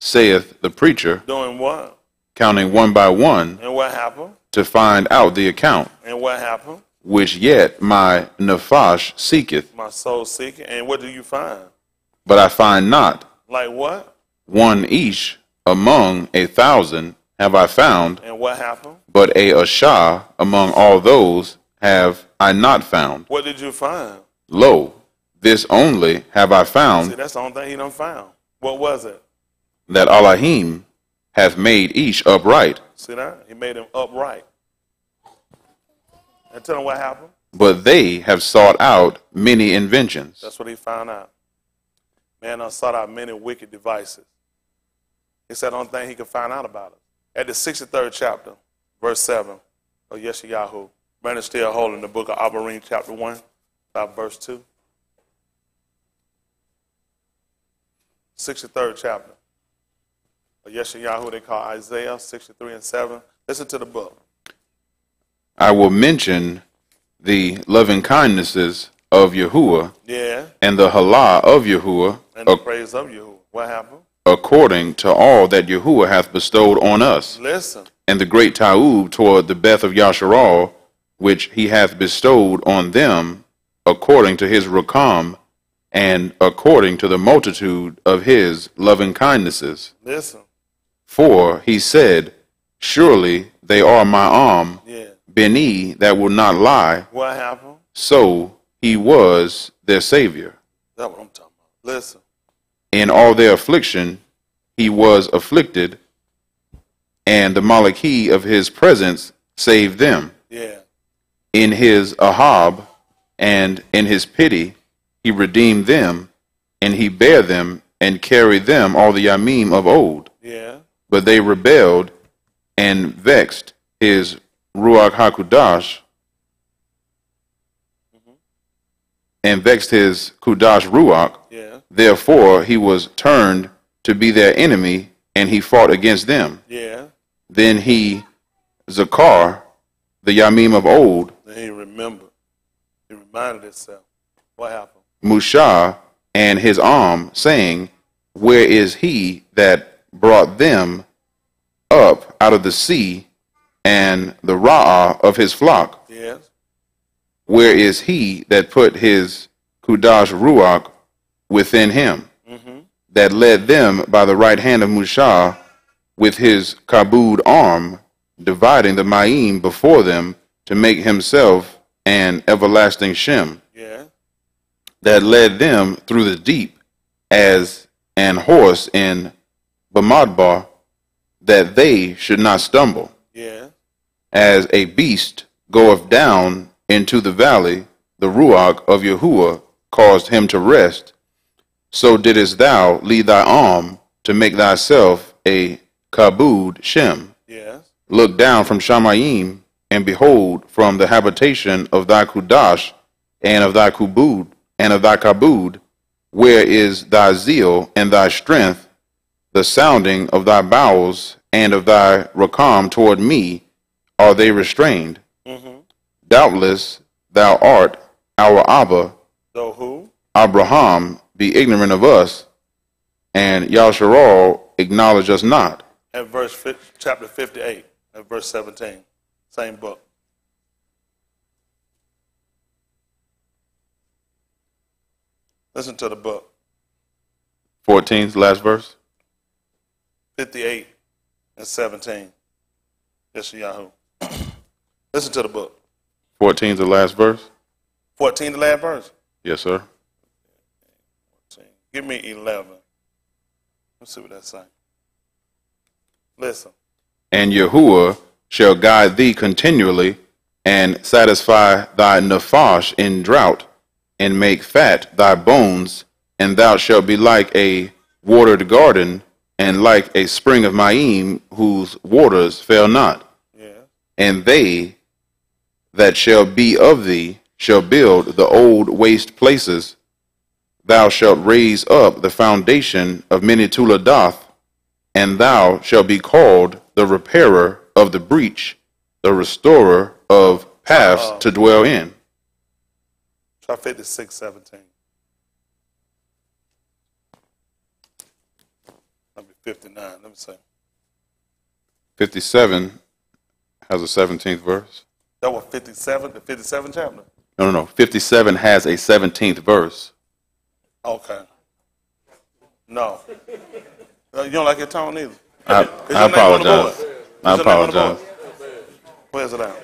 saith the preacher, Doing what? counting one by one And what happened? to find out the account, And what happened? which yet my nephash seeketh, My soul seeking. And what do you find? but I find not. Like what? One each among a thousand have I found, And what happened? but a ashah among all those have I not found. What did you find? Lo, this only have I found. See, that's the only thing he done found. What was it? that Allahim hath made each upright, See that? He made them upright. And tell him what happened. but they have sought out many inventions. That's what he found out. Man I sought out many wicked devices. He said the only thing he could find out about it. At the 63rd chapter, verse 7 of Yeshayahu, Brandon still holding the book of Abarim, chapter 1, about verse 2. 63rd chapter of Yeshayahu, they call Isaiah 63 and 7. Listen to the book. I will mention the loving kindnesses of Yahuah Yeah, and the halah of Yahuah and the praise of you. What happened? According to all that Yahuah hath bestowed on us, Listen. and the great Taub toward the Beth of Yasharal, which he hath bestowed on them, according to his rakam, and according to the multitude of his loving kindnesses. Listen. For he said, Surely they are my arm, Yeah. Beni that will not lie, What happened? so he was their Savior. That's what I'm talking about. Listen. In all their affliction, he was afflicted, and the Malaki of his presence saved them. Yeah. In his Ahab and in his pity, he redeemed them, and he bare them and carried them all the Yamim of old. Yeah. But they rebelled and vexed his Ruach HaKudash, Mhm. and vexed his Kudash Ruach. Therefore, he was turned to be their enemy, and he fought against them. Yeah. Then he, Zakar, the Yamim of old, Then he remembered. He reminded himself. What happened? Mushah, and his arm, saying, Where is he that brought them up out of the sea, and the Ra'ah of his flock? Yes. Where is he that put his Kudash Ruach within him, mm-hmm. that led them by the right hand of Mushah with his Kabud arm, dividing the Ma'im before them to make himself an everlasting Shem, Yeah. that led them through the deep as an horse in Bamadbar, that they should not stumble Yeah. as a beast goeth down into the valley, the Ruach of Yahuah caused him to rest. So didst thou lead thy arm to make thyself a kabud Shem, Yeah. look down from Shamayim, and behold, from the habitation of thy Kudash, and of thy Kubud, and of thy Kabud, where is thy zeal and thy strength, the sounding of thy bowels and of thy rakam toward me, are they restrained? Mm-hmm. Doubtless thou art our Abba, So who? Abraham, be ignorant of us, and Yasharal acknowledge us not. At verse chapter 58, at verse 17. Same book. Listen to the book. 14th, last verse. 58 and 17. Yes, Yahoo. Listen to the book. 14th, the last verse. 14, the last verse. Yes, sir. Give me 11. Let's see what that say. Listen. And Yahuah shall guide thee continually, and satisfy thy nephash in drought, and make fat thy bones, and thou shalt be like a watered garden, and like a spring of Maim, whose waters fail not. Yeah. And they that shall be of thee shall build the old waste places. Thou shalt raise up the foundation of many Tuladath, and thou shalt be called the repairer of the breach, the restorer of paths to uh, dwell in. Try 56, 17. Let me 59. Let me see. 57 has a 17th verse. That was 57, the 57 chapter? No, no, no. 57 has a 17th verse. Okay. No. You don't like your tone either. I, I your name on the apologize. I Is your name on the apologize. Where's it at?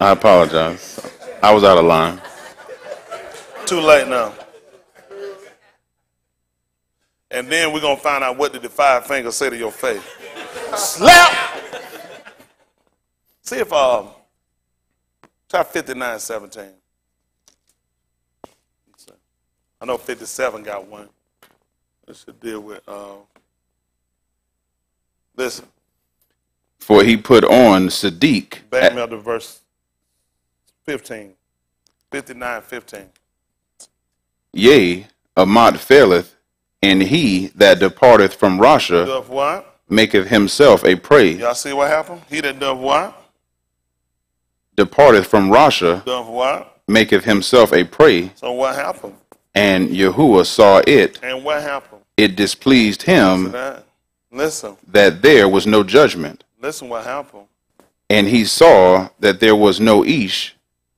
I apologize. I was out of line. Too late now. And then we're going to find out what did the five fingers say to your face. Slap! See if, um, try 59, 17. Let's see. I know 57 got one. This should deal with, uh, listen, For he put on Sadiq. back me up to verse 15. 59, 15. Yea, Amat faileth, and he that departeth from Rasha Doth what? maketh himself a prey. Y'all see what happened? He that doth what? Departeth from Rasha Doth what? maketh himself a prey. So what happened? And Yahuah saw it. And what happened? It displeased him That, listen, that there was no judgment. listen what happened. And he saw that there was no Ish,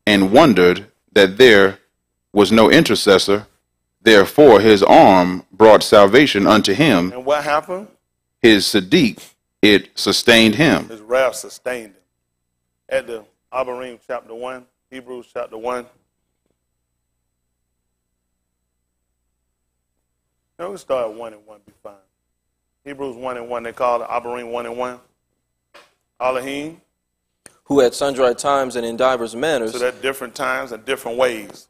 and wondered that there was no intercessor. Therefore his arm brought salvation unto him. And what happened? His Sadiq, it sustained him. His wrath sustained him. At the Abarim chapter 1, Hebrews chapter 1. No, we start at 1 and 1, be fine. Hebrews 1 and 1, they call it Abarim 1 and 1. Elohim, who at sundry times and in divers manners so that different times and different ways.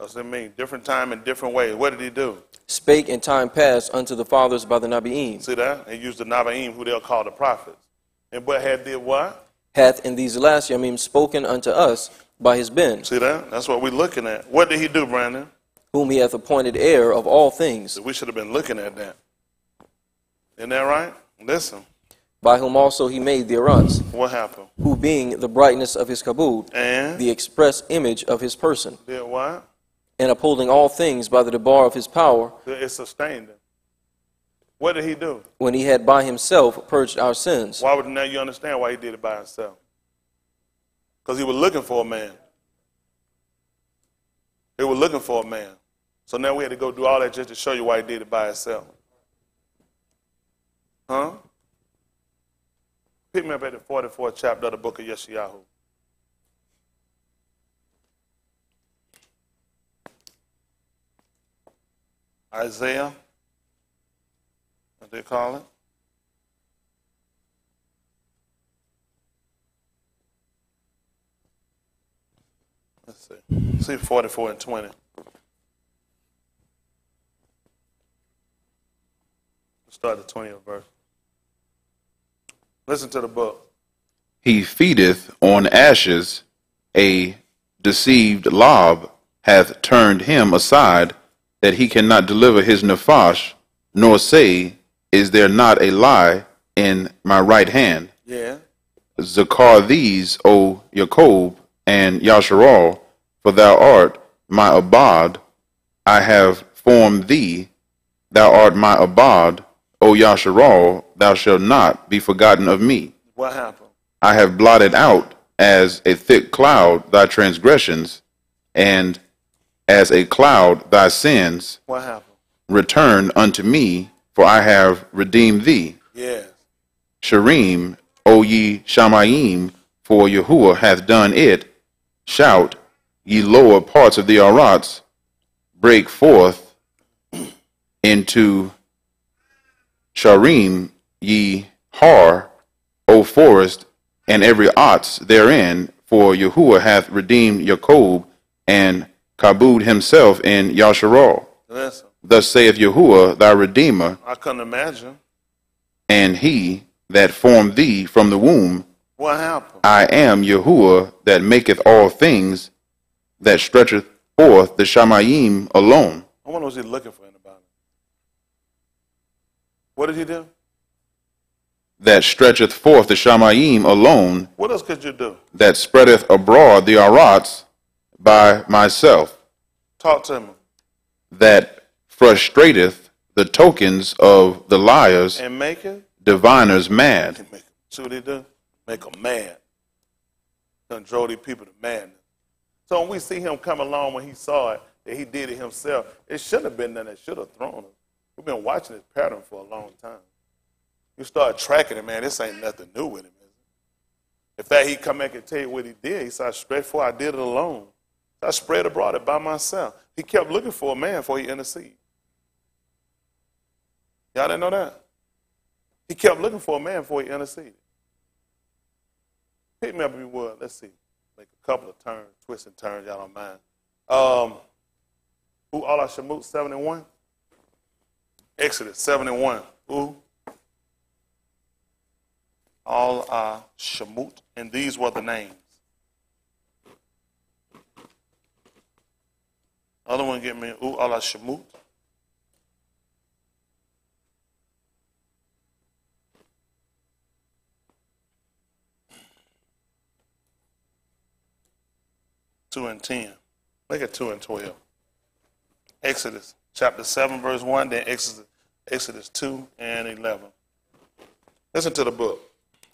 That's what it means. Different time and different ways. What did he do? spake in time past unto the fathers by the Nabiim, See that? He used the Nabaim, who they'll call the prophets. And what had did what? hath in these last Yamim spoken unto us by his Ben, See that? That's what we're looking at. What did he do, Brandon? Whom he hath appointed heir of all things, We should have been looking at that. Isn't that right? Listen, by whom also he made the Arats, what happened? who being the brightness of his kabod, And the express image of his person, did what? and upholding all things by the debar of his power, It sustained him. What did he do? when he had by himself purged our sins, Why would now you understand why he did it by himself? Because he was looking for a man. He was looking for a man. So now we had to go do all that just to show you why he did it by himself. Huh? Pick me up at the 44th chapter of the book of Yeshayahu. Isaiah, what they call it? Let's see. See 44 and 20. Start the 20th verse. Listen to the book. He feedeth on ashes. A deceived lob hath turned him aside, that he cannot deliver his nephash, nor say, Is there not a lie in my right hand? Yeah. Zakar these, O Jacob and Yasharal, for thou art my abad. I have formed thee. Thou art my abad, O Yasharal. Thou shalt not be forgotten of me. What happened? I have blotted out as a thick cloud thy transgressions, and as a cloud thy sins. What happened? Return unto me, for I have redeemed thee. Yes. Sharim, O ye Shamayim, for Yahuah hath done it. Shout, ye lower parts of the Arats, break forth into Sharim, ye Har, O forest, and every ox therein, for Yahuah hath redeemed Jacob and Kabud himself in Yasharal. Listen, Thus saith Yahuah, thy Redeemer, I couldn't imagine. and he that formed thee from the womb. What happened? I am Yahuah that maketh all things, that stretcheth forth the Shamayim alone. I wonder was he looking for. What did he do? That stretcheth forth the Shamayim alone, What else could you do? that spreadeth abroad the Arats by myself, Talk to me. that frustrateth the tokens of the liars, And make it? diviners mad. Make, see what he do? Make them mad. Control these people to madness. So when we see him come along when he saw it, that he did it himself, it should have been done. It should have thrown him. We've been watching this pattern for a long time. You start tracking it, man, this ain't nothing new with him? In fact, he come back and tell you what he did. He said, straight for I did it alone. I spread abroad it by myself. He kept looking for a man before he interceded. Y'all didn't know that? He kept looking for a man before he interceded. Pick me up if you would. Let's see. Make a couple of turns, twists and turns, y'all don't mind. Um, Allah Shamut 71? Exodus 71. Who? All uh, Shamut. And these were the names. Other one get me. Ooh, Allah Shamut. two and ten. Look at two and twelve. Exodus chapter seven, verse one, then Exodus Exodus two and eleven. Listen to the book.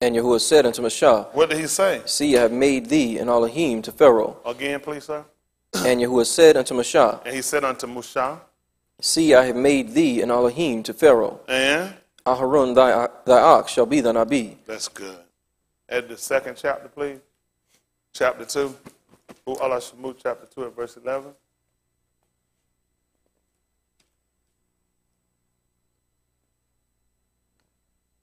And Yahuah said unto Mashah, What did he say? See, I have made thee an Elohim to Pharaoh. Again, please, sir. And Yahuah said unto Mashah, And he said unto Mushah, See, I have made thee an Elohim to Pharaoh. and Aharon, thy, thy ox shall be thy Nabi. that's good. At the second chapter, please. Chapter two. Who Allah Shemut, chapter two, at verse eleven.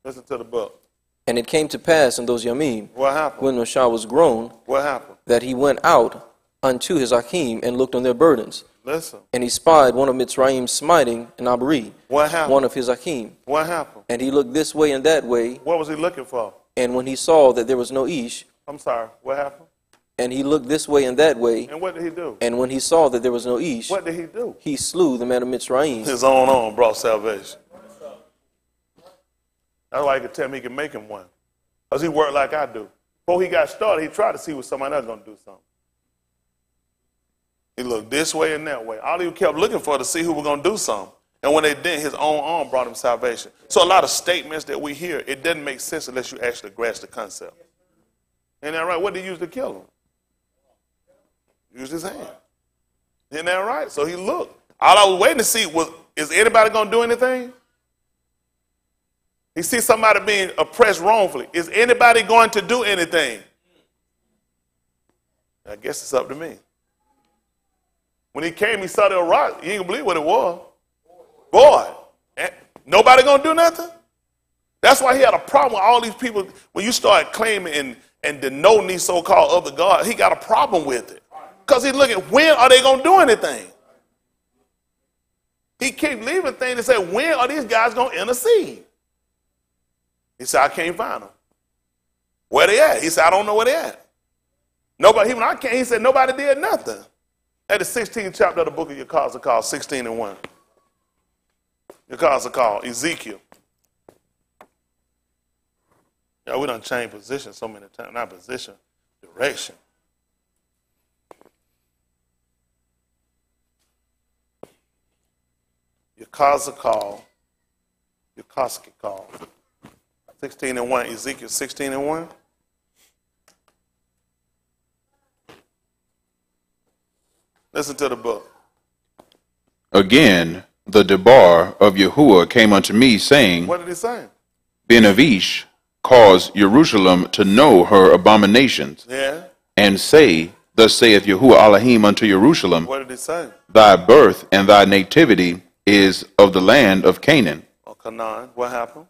Listen to the book. And it came to pass in those Yamim, What happened? when Mashah was grown, What happened? that he went out unto his Akim and looked on their burdens. Listen. And he spied one of Mitzrayim smiting an Abri, What happened? one of his Akim. What happened? And he looked this way and that way, What was he looking for? and when he saw that there was no Ish, I'm sorry. What happened? and he looked this way and that way, And what did he do? and when he saw that there was no Ish, What did he do? he slew the man of Mitzrayim. His own arm brought salvation. That's why he could tell me he could make him one. Because he worked like I do. Before he got started, he tried to see what somebody else going to do something. He looked this way and that way. All he kept looking for to see who was going to do something. And when they didn't, his own arm brought him salvation. So a lot of statements that we hear, it doesn't make sense unless you actually grasp the concept. Ain't that right? What did he use to kill him? Use his hand. Isn't that right? So he looked. All I was waiting to see was, is anybody going to do anything? He sees somebody being oppressed wrongfully. Is anybody going to do anything? I guess it's up to me. When he came, he saw the rock. He ain't gonna believe what it was. Boy, eh, nobody gonna do nothing. That's why he had a problem with all these people. When you start claiming and, and denoting these so-called other gods, he got a problem with it. Because he looking, when are they gonna do anything? He keep leaving things and say, when are these guys gonna intercede? He said, I can't find them. Where they at? He said, I don't know where they at. Nobody, he, when I came, he said, nobody did nothing. At the 16th chapter of the book of calls, called 16 and 1. Your calls are called Ezekiel. Yeah, we done changed position so many times. Not position, direction. Your calls are called. Your Koski call. 16 and 1. Ezekiel 16 and 1. Listen to the book. Again, the Debar of Yahuah came unto me, saying, What did he say? Ben Benavish cause Jerusalem to know her abominations, Yeah. and say, Thus saith Yahuah Elohim unto Jerusalem, What did he say? Thy birth and thy nativity is of the land of Canaan. Oh, Canaan. What happened?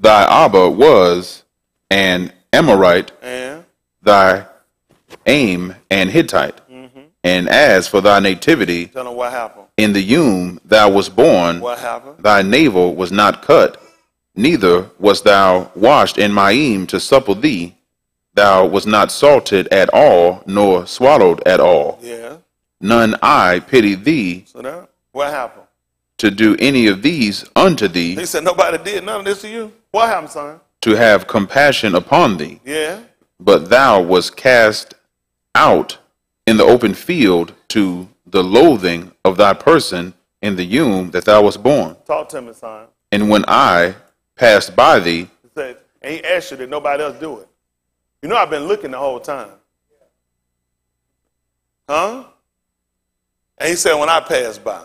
Thy Abba was an Amorite, And thy aim an Hittite. Mm-hmm. And as for thy nativity, tell him what happened. in the womb thou was born, thy navel was not cut, neither was thou washed in Maim to supple thee. Thou was not salted at all, nor swallowed at all. Yeah. None I pity thee So that what happened? To do any of these unto thee. He said nobody did none of this to you. What happened, son? to have compassion upon thee. Yeah. But thou was cast out in the open field to the loathing of thy person in the womb that thou wast born. Talk to me, son. And when I passed by thee, He said, and he asked you that nobody else do it. You know I've been looking the whole time. Huh? And he said, when I passed by.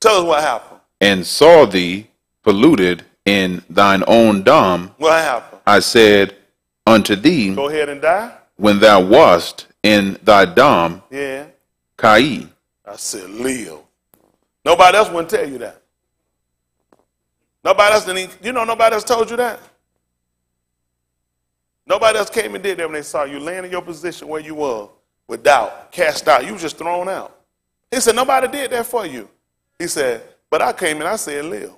Tell us what happened. and saw thee polluted in thine own dom, What happened? I said unto thee, Go ahead and die? when thou wast in thy dom, Yeah. Kai, I said, Leo. Nobody else wouldn't tell you that. Nobody else didn't, even- you know, nobody else told you that. Nobody else came and did that when they saw you laying in your position where you were without, cast out. You was just thrown out. He said, nobody did that for you. He said, but I came and I said, live.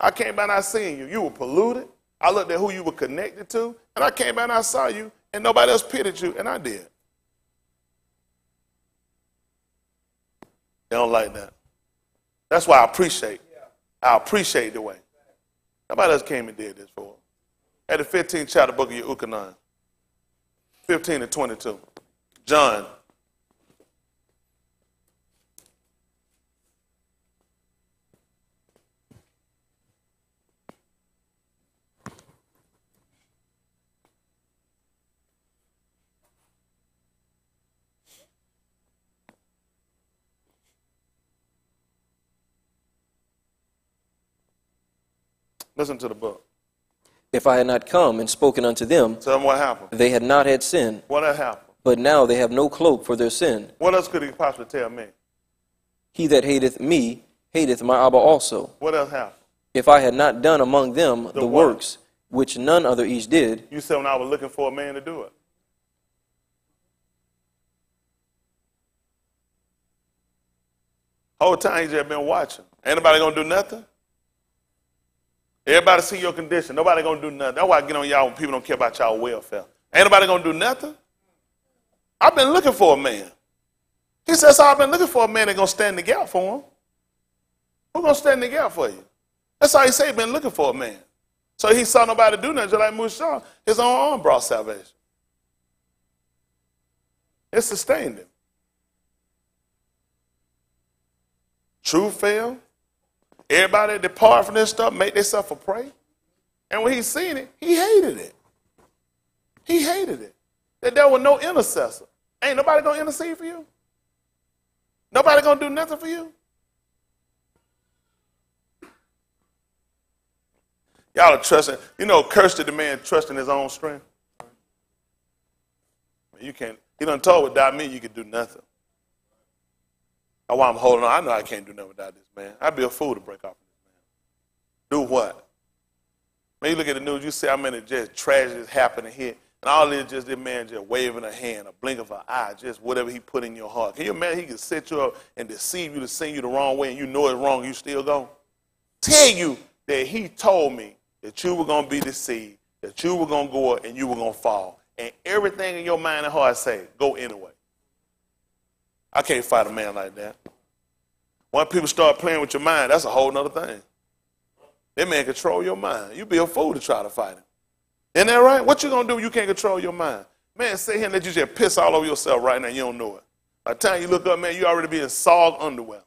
I came by and I seen you. You were polluted. I looked at who you were connected to, and I came by and I saw you, and nobody else pitied you, and I did. They don't like that. That's why I appreciate. I appreciate the way. Nobody else came and did this for us. At the 15th chapter book of Yucatan, 15 to 22. John. Listen to the book. If I had not come and spoken unto them, Tell them what happened. they had not had sin. What had happened? But now they have no cloak for their sin. What else could he possibly tell me? He that hateth me hateth my Abba also. What else happened? If I had not done among them the, what? works which none other each did, You said when I was looking for a man to do it. Whole time you just been watching. Ain't nobody gonna do nothing. Everybody see your condition. Nobody gonna do nothing. That's why I get on y'all when people don't care about y'all welfare. Ain't nobody gonna do nothing. I've been looking for a man. He says, so I've been looking for a man that gonna stand the gap for him. Who gonna stand the gap for you? That's how he say he been looking for a man. So he saw nobody do nothing, just like Mushan. His own arm brought salvation. It sustained him. Truth failed. Everybody depart from this stuff, make themselves a prey. And when he seen it, he hated it. He hated it. That there was no intercessor. Ain't nobody gonna intercede for you. Nobody gonna do nothing for you. Y'all are trusting. You know, cursed is the man trusting his own strength. You can't. He done told without me you can do nothing. Why I'm holding on. I know I can't do nothing without this man. I'd be a fool to break off this man. Do what? Man, you look at the news, you see how many just tragedies happening here. And all this just this man just waving a hand, a blink of an eye, just whatever he put in your heart. Can you imagine he could set you up and deceive you to send you the wrong way and you know it's wrong, you still go? Tell you that he told me that you were going to be deceived that you were going to go up and you were going to fall. And everything in your mind and heart say, go anyway. I can't fight a man like that. Once people start playing with your mind, that's a whole nother thing. That man control your mind. You be a fool to try to fight him. Isn't that right? What you gonna do? You can't control your mind. Man, sit here and let you just piss all over yourself right now. You don't know it. By the time you look up, man, you already be in sogged underwear.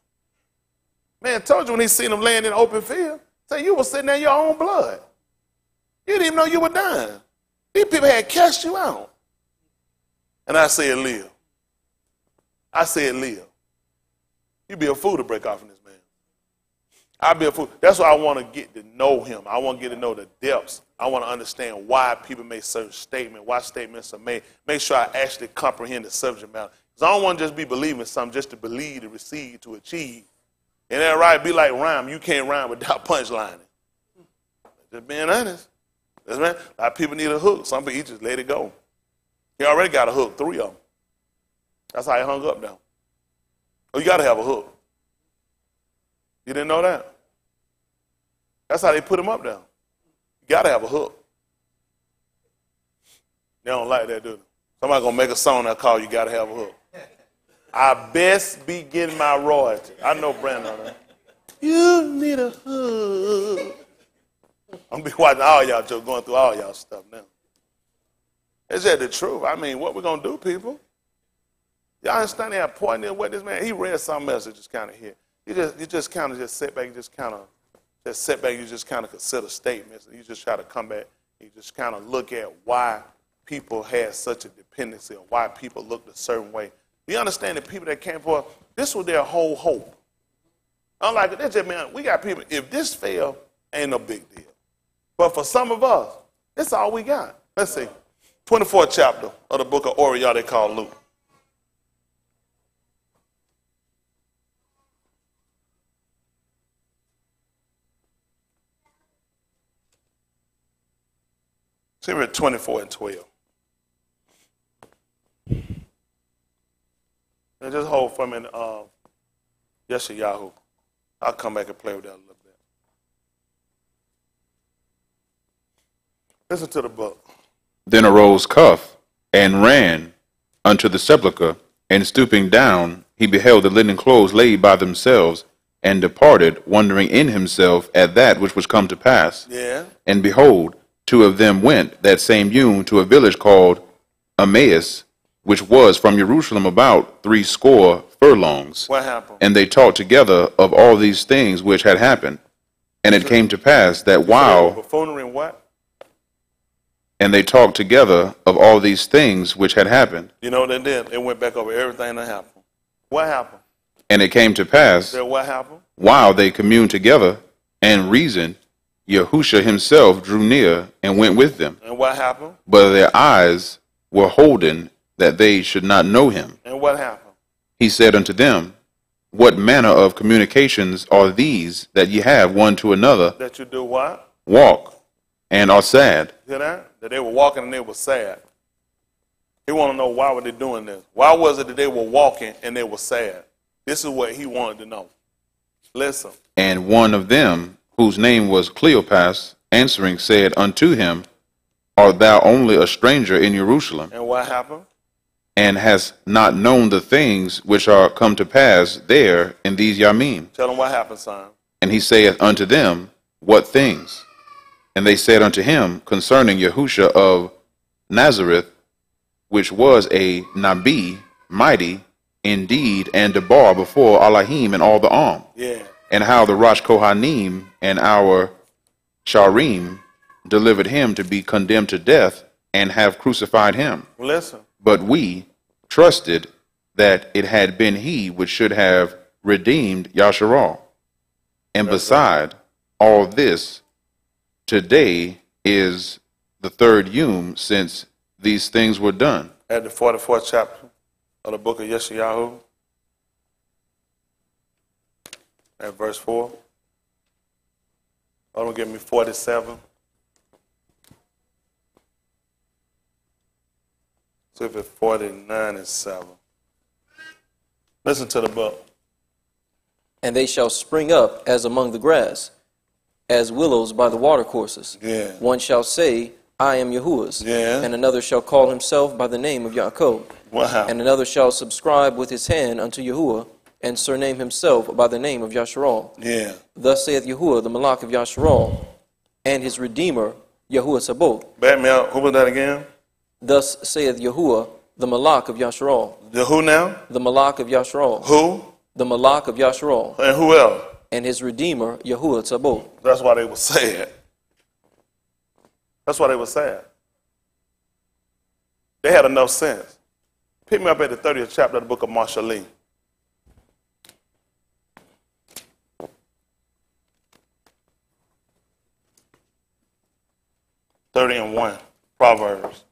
Man, told you when he seen him laying in open field, say you were sitting there in your own blood. You didn't even know you were dying. These people had cast you out. And I said, live. I said, live. You'd be a fool to break off in this man. I'd be a fool. That's why I want to get to know him. I want to get to know the depths. I want to understand why people make certain statements, why statements are made. Make sure I actually comprehend the subject matter. Because I don't want to just be believing something just to believe, to receive, to achieve. And that right? Be like rhyme. You can't rhyme without punchlining. Just being honest. That's man. A lot of people need a hook. Some people just let it go. He already got a hook, three of them. That's how he hung up now. Oh, you got to have a hook. You didn't know that? That's how they put him up now. You got to have a hook. They don't like that, do they? Somebody going to make a song that call you got to have a hook. I best be getting my royalty. I know Brandon. You need a hook. I'm gonna be watching all y'all just going through all y'all stuff now. Is that the truth? I mean, what we gonna do, people? Y'all understand the importance of what this man? He read that just kind of here. You just you just kind of just sit back, you just kind of just sit back, you just kind of consider statements, and you just try to come back. You just kind of look at why people had such a dependency, or why people looked a certain way. You understand the people that came for this was their whole hope. Unlike this, just man, we got people. If this fail, ain't no big deal. But for some of us, it's all we got. Let's see. 24th chapter of the book of Oriel they call Luke. See, we're at 24 and 12. And just hold for a minute. Um, Yeshayahu. I'll come back and play with that a little bit. Listen to the book. Then arose Cuff and ran unto the sepulchre, and stooping down, he beheld the linen clothes laid by themselves, and departed, wondering in himself at that which was come to pass. Yeah. And behold, two of them went that same noon to a village called Emmaus, which was from Jerusalem about three score furlongs. What happened? And they talked together of all these things which had happened. And it came to pass that while and what? and they talked together of all these things which had happened. You know what they did? They went back over everything that happened. What happened? And it came to pass Said what happened? while they communed together and reasoned, Yahusha himself drew near and went with them. And what happened? But their eyes were holden that they should not know him. And what happened? He said unto them, What manner of communications are these that ye have one to another? That you do what? Walk and are sad. Hear that? That they were walking and they were sad. He want to know why were they doing this? Why was it that they were walking and they were sad? This is what he wanted to know. Listen. And one of them, whose name was Cleopas, answering said unto him, Art thou only a stranger in Jerusalem, And what happened? and hast not known the things which are come to pass there in these Yamim? Tell them what happened, son. And he saith unto them, What things? And they said unto him concerning Yahusha of Nazareth, which was a Nabi, mighty indeed, and debar before Allahim and all the arm, Yeah. And how the Rosh Kohanim and our Sharim delivered him to be condemned to death and have crucified him. Listen. But we trusted that it had been he which should have redeemed Yasharal. And beside all this, today is the third yom since these things were done. At the 44th chapter of the book of Yeshayahu, at verse 4. Oh, don't give me 47. See if it's 49 and 7. Listen to the book. And they shall spring up as among the grass, as willows by the watercourses. Yeah. One shall say I am Yahuah's. Yeah. And another shall call himself by the name of Yaakov. What And another shall subscribe with his hand unto Yahuah, and surname himself by the name of Yasharal. Yeah. Thus saith Yahuah, the Malak of Yasharal, and his Redeemer, Yahuah Sabaoth. Back me out. Who was that again? Thus saith Yahuah, the Malak of Yasharal. The who now? The Malak of Yasharal. Who? The Malak of Yasharal. And who else? And his Redeemer, Yahuah Sabaoth. That's why they were sad. That's why they were sad. They had enough sense. Pick me up at the 30th chapter of the book of Mashali. 30 and 1, Proverbs.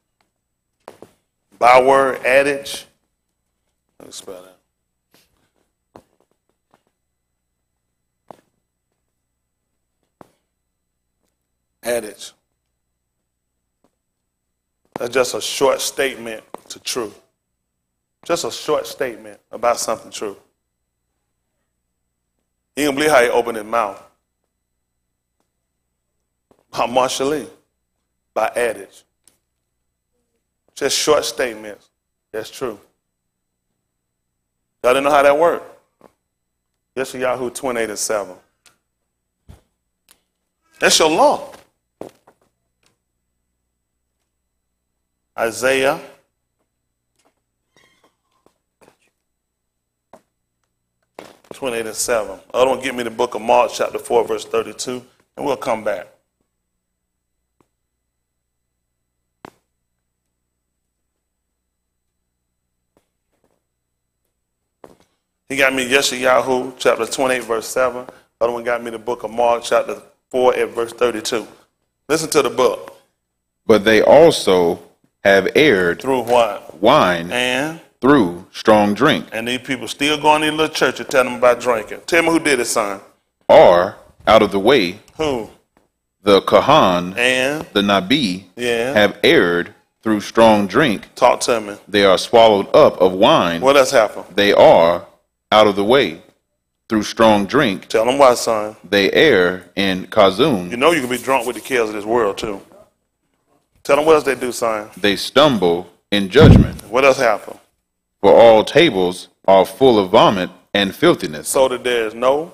Byword, adage. Let's spell that. Adage. That's just a short statement to truth. Just a short statement about something true. You can believe how he opened his mouth. About Mashali by adage. Just short statements. That's true. Y'all didn't know how that worked? Yeshayahu 28 and 7. That's your law. Isaiah. Twenty-eight and seven. Other one, give me the book of Mark, chapter four, verse thirty-two, and we'll come back. He got me Yeshayahu, chapter 28, verse 7. The Other one got me the book of Mark, chapter 4, at verse 32. Listen to the book. But they also have erred Through what? wine And through strong drink, and these people still going to the little church and tell them about drinking. Tell me who did it, son. are out of the way. Who? The Kahan, And the Nabi, yeah. have erred through strong drink. Talk to me. They are swallowed up of wine. What else happened? They are out of the way through strong drink. Tell them why, son. They err in You know you can be drunk with the cares of this world too. Tell them what else they do, son. They stumble in judgment. What else happened? For all tables are full of vomit and filthiness. So that there is no.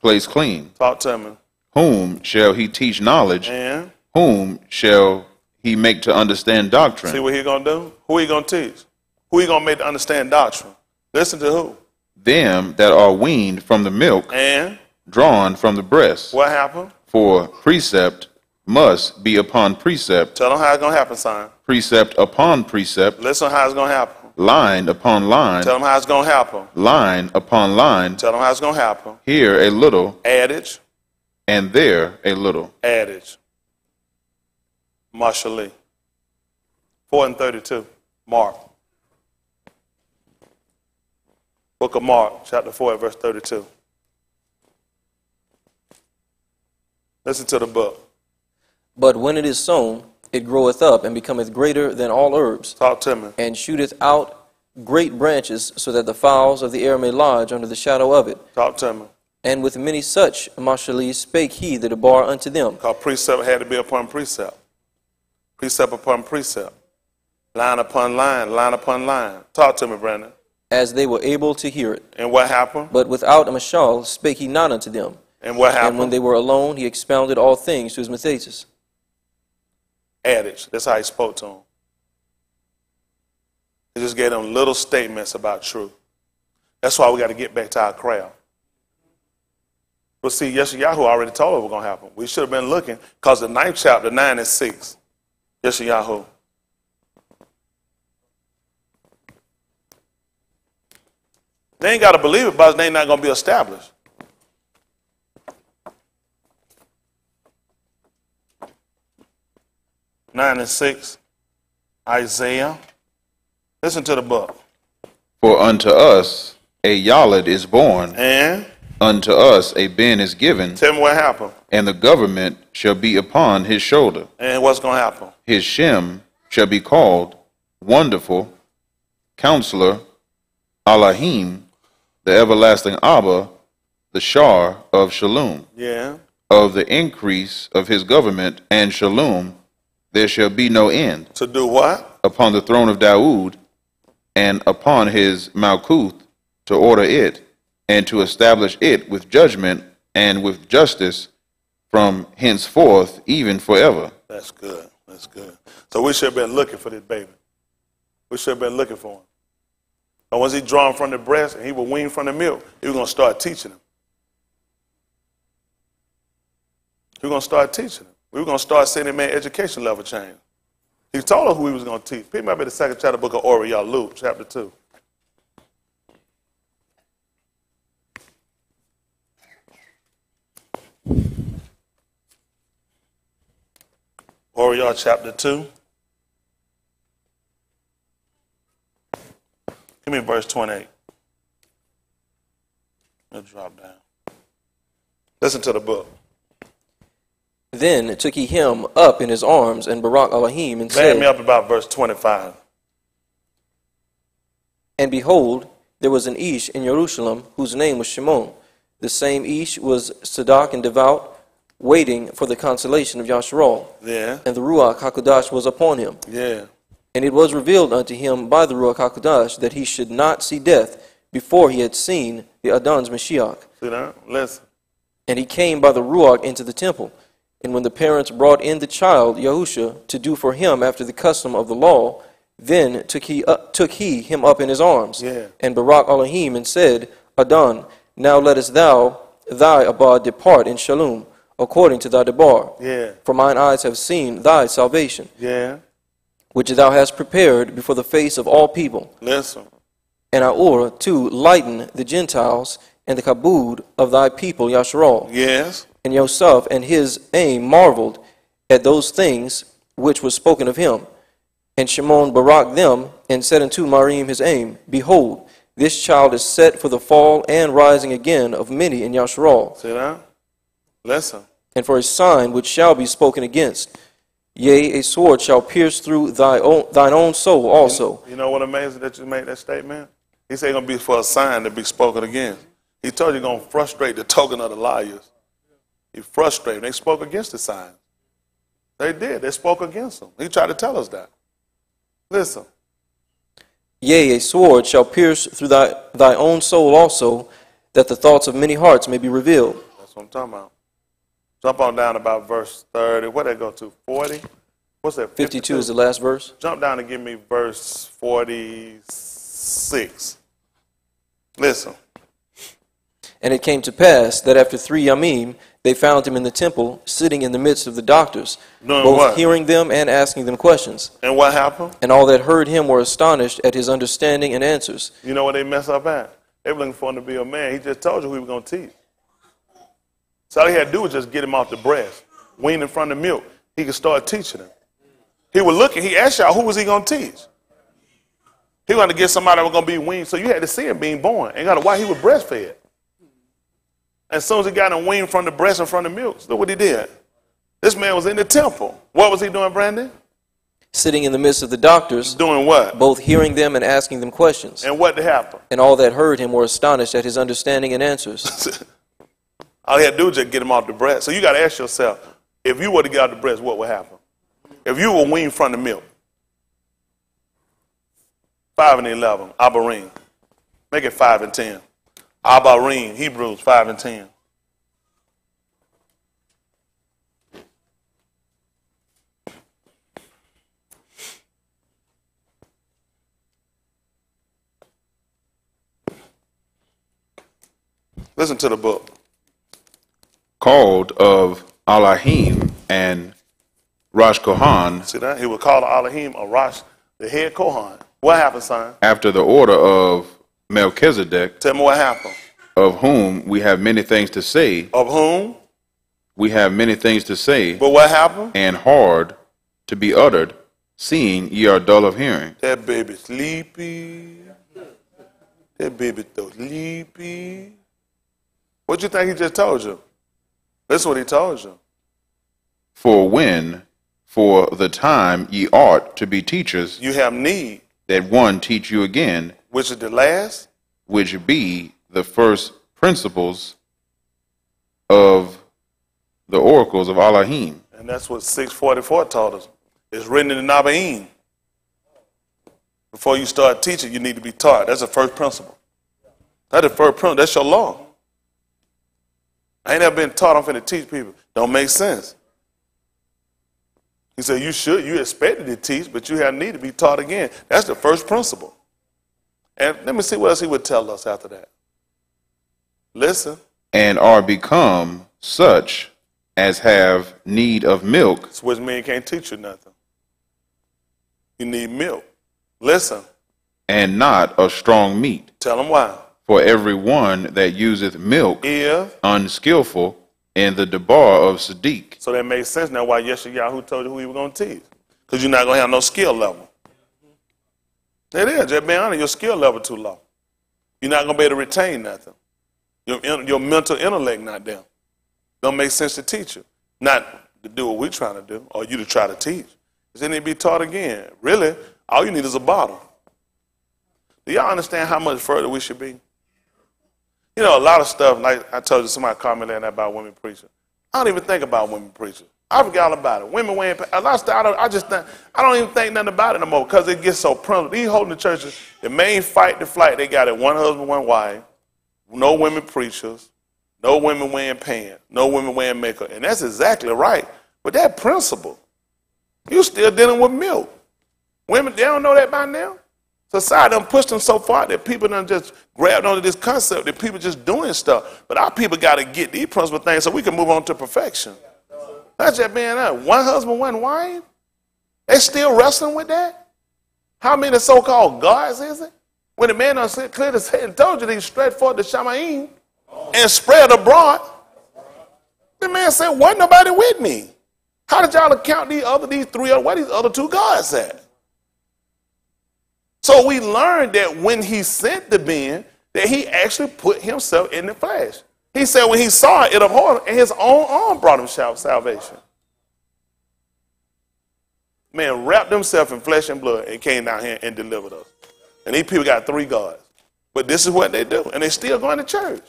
Place clean. Talk to me. Whom shall he teach knowledge? And Whom shall he make to understand doctrine? see what he gonna do? Who he gonna teach? Who he gonna make to understand doctrine? Listen to who? Them that are weaned from the milk, And drawn from the breast. what happened? For precept must be upon precept, Tell them how it's gonna happen, son. precept upon precept, Listen how it's gonna happen. line upon line, Tell them how it's gonna happen. line upon line, Tell them how it's gonna happen. here a little, Adage, and there a little. adage. Mashali. 4 and 32. Mark. Book of Mark, chapter 4, verse 32. Listen to the book. But when it is sown, it groweth up and becometh greater than all herbs, Talk to me. and shooteth out great branches, so that the fowls of the air may lodge under the shadow of it. Talk to me. And with many such, Mashalis spake he that a bar unto them. Because precept had to be upon precept. Precept upon precept. Line upon line, line upon line. Talk to me, Brandon. As they were able to hear it. And what happened? But without a mashal spake he not unto them. And what happened? And when they were alone, he expounded all things to his Mathesis. adage. That's how he spoke to them. He just gave them little statements about truth. That's why we got to get back to our craft. But see, Yeshua, Yeshayahu already told us what's going to happen. We should have been looking because the ninth chapter, 9 and 6. Yeshua, Yeshayahu. They ain't got to believe it, but they ain't not going to be established. Nine and six, Isaiah. Listen to the book. For unto us a Yalad is born, And unto us a Ben is given, tell me what happened. and the government shall be upon his shoulder. And what's going to happen. His Shem shall be called Wonderful, Counselor, Elohim, the everlasting Abba, the Shar of Shalom. Yeah. Of the increase of his government and Shalom there shall be no end To do what? upon the throne of Daoud and upon his Malkuth to order it and to establish it with judgment and with justice from henceforth even forever. That's good. That's good. So we should have been looking for this baby. We should have been looking for him. And once he drawn from the breast and he was weaned from the milk, he was going to start teaching him. He was going to start teaching him. We were going to start seeing man education level change. He told us who he was going to teach. Pick me up at the second chapter book of Oriel, Luke, chapter 2. Oriel, chapter 2. Give me verse 28. Let's drop down. Listen to the book. Then took he him up in his arms, and Barak Elohim, and Band me up about verse 25. And behold, there was an Ish in Jerusalem, whose name was Shimon. The same Ish was Sadak and devout, waiting for the consolation of Yasharal. Yeah, And the Ruach HaKodesh was upon him. yeah. And it was revealed unto him by the Ruach HaKodesh that he should not see death before he had seen the Adon's Mashiach. See that? Listen. And he came by the Ruach into the temple. And when the parents brought in the child, Yahusha, to do for him after the custom of the law, then took he, up, took he him up in his arms. Yeah. And Barak Elohim and said, Adon, now lettest thou thy abad depart in Shalom, according to thy debar. Yeah, For mine eyes have seen thy salvation, yeah. Which thou hast prepared before the face of all people. Listen. And Aur to lighten the Gentiles and the kabod of thy people Yasharal. Yes. And Yosef and his aim marveled at those things which was spoken of him. And Shimon barak them, and said unto Marim his aim, Behold, this child is set for the fall and rising again of many in Yasharal, See that? Listen. and for a sign which shall be spoken against. Yea, a sword shall pierce through thy own, thine own soul also, You know what amazing that you made that statement? He said it's going to be for a sign to be spoken against. He told you going to frustrate the token of the liars. He frustrated. They spoke against the sign. They did. They spoke against them. He tried to tell us that. Listen. Yea, a sword shall pierce through thy, thy own soul also, that the thoughts of many hearts may be revealed. That's what I'm talking about. Jump on down about verse 30. What that go to? 40? What's that? 52 is the last verse. Jump down and give me verse 46. Listen. And it came to pass that after three yamim, they found him in the temple, sitting in the midst of the doctors, Doing both what? hearing them and asking them questions. And what happened? And all that heard him were astonished at his understanding and answers. You know what they mess up at? They were looking for him to be a man. He just told you who he was going to teach. So all he had to do was just get him off the breast, wean him from the milk. He could start teaching him. He was looking, he asked y'all, who was he going to teach? He wanted to get somebody that was going to be weaned. So you had to see him being born. And got to why he was breastfed. As soon as he got him weaned from the breast and from the milk, look what he did. This man was in the temple. What was he doing, Brandon? Sitting in the midst of the doctors, Doing what? both hearing them and asking them questions. And what happened? And all that heard him were astonished at his understanding and answers. All he had to do was just get him off the breast. So you got to ask yourself, if you were to get off the breast, what would happen? If you were weaned from the milk, five and eleven, Abarim, make it five and ten. Abarim, Hebrews five and ten. Listen to the book. Called of Alahim and Rosh Kohan See that? He would call Elohim a Rosh, the head Kohan. What happened, son? after the order of Melchizedek, Tell me what happened. of whom we have many things to say. Of whom? We have many things to say, But what happened? and hard to be uttered, seeing ye are dull of hearing. That baby sleepy. That baby so sleepy. What you think he just told you? That's what he told you. For when, for the time, ye ought to be teachers, You have need, that one teach you again, which is the last. which be the first principles of the oracles of Elohim. And that's what 644 taught us. It's written in the Nabaim. Before you start teaching, you need to be taught. That's the first principle. That's the first principle. That's your law. I ain't never been taught. I'm finna teach people. Don't make sense. He said, You should, you expected to teach, but you have need to be taught again. That's the first principle. And let me see what else he would tell us after that. Listen, and are become such as have need of milk, which means can't teach you nothing. You need milk. Listen, and not of strong meat. tell them why. For every one that useth milk If, unskillful in the debar of Sadiq. so that makes sense now why Yeshayahu told you who he was going to teach. Because you're not going to have no skill level. It is, just be honest, your skill level too low. You're not going to be able to retain nothing. Your, your mental intellect not there. Don't make sense to teach you. Not to do what we're trying to do, or you to try to teach. Because then to be taught again. Really, all you need is a bottle. Do y'all understand how much further we should be? You know, a lot of stuff, like I told you, somebody commented about women preaching. I don't even think about women preaching. I forgot all about it. Women wearing a lot of stuff. I, don't, I just think, I don't even think nothing about it no more because it gets so prevalent. These holding the churches, the main fight, the flight, they got it one husband, one wife, no women preachers, no women wearing pants, no women wearing makeup, and that's exactly right. But that principle, you still dealing with milk. Women, they don't know that by now. Society done pushed them so far that people done just grabbed onto this concept that people just doing stuff. But our people got to get these principle things so we can move on to perfection. That's just being that. One husband, one wife. They still wrestling with that? How many so-called gods is it? When the man done said, cleared his head and told you that stretched forth the Shamaim and spread abroad, the man said, wasn't nobody with me. How did y'all account these other, these three, where these other two gods at? So we learned that when he sent the men, that he actually put himself in the flesh. He said when he saw it, it abhorred him, and his own arm brought him salvation. Man wrapped himself in flesh and blood and came down here and delivered us. And these people got three gods. But this is what they do, and they still going to church.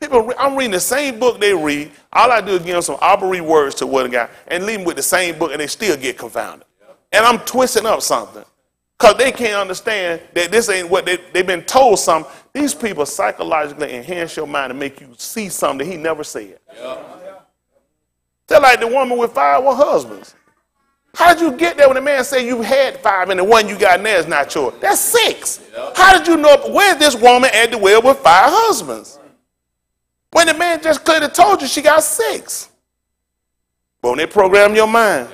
People, I'm reading the same book they read. All I do is give them some arbitrary words to what a guy and leave them with the same book, and they still get confounded. And I'm twisting up something because they can't understand that this ain't what they, they've been told. some. These people psychologically enhance your mind and make you see something he never said. They're like the woman with five well, husbands. How did you get there when the man said you had five and the one you got now is not yours? That's six. How did you know where's this woman at the well with five husbands? When the man just could have told you she got six. But when they program your mind,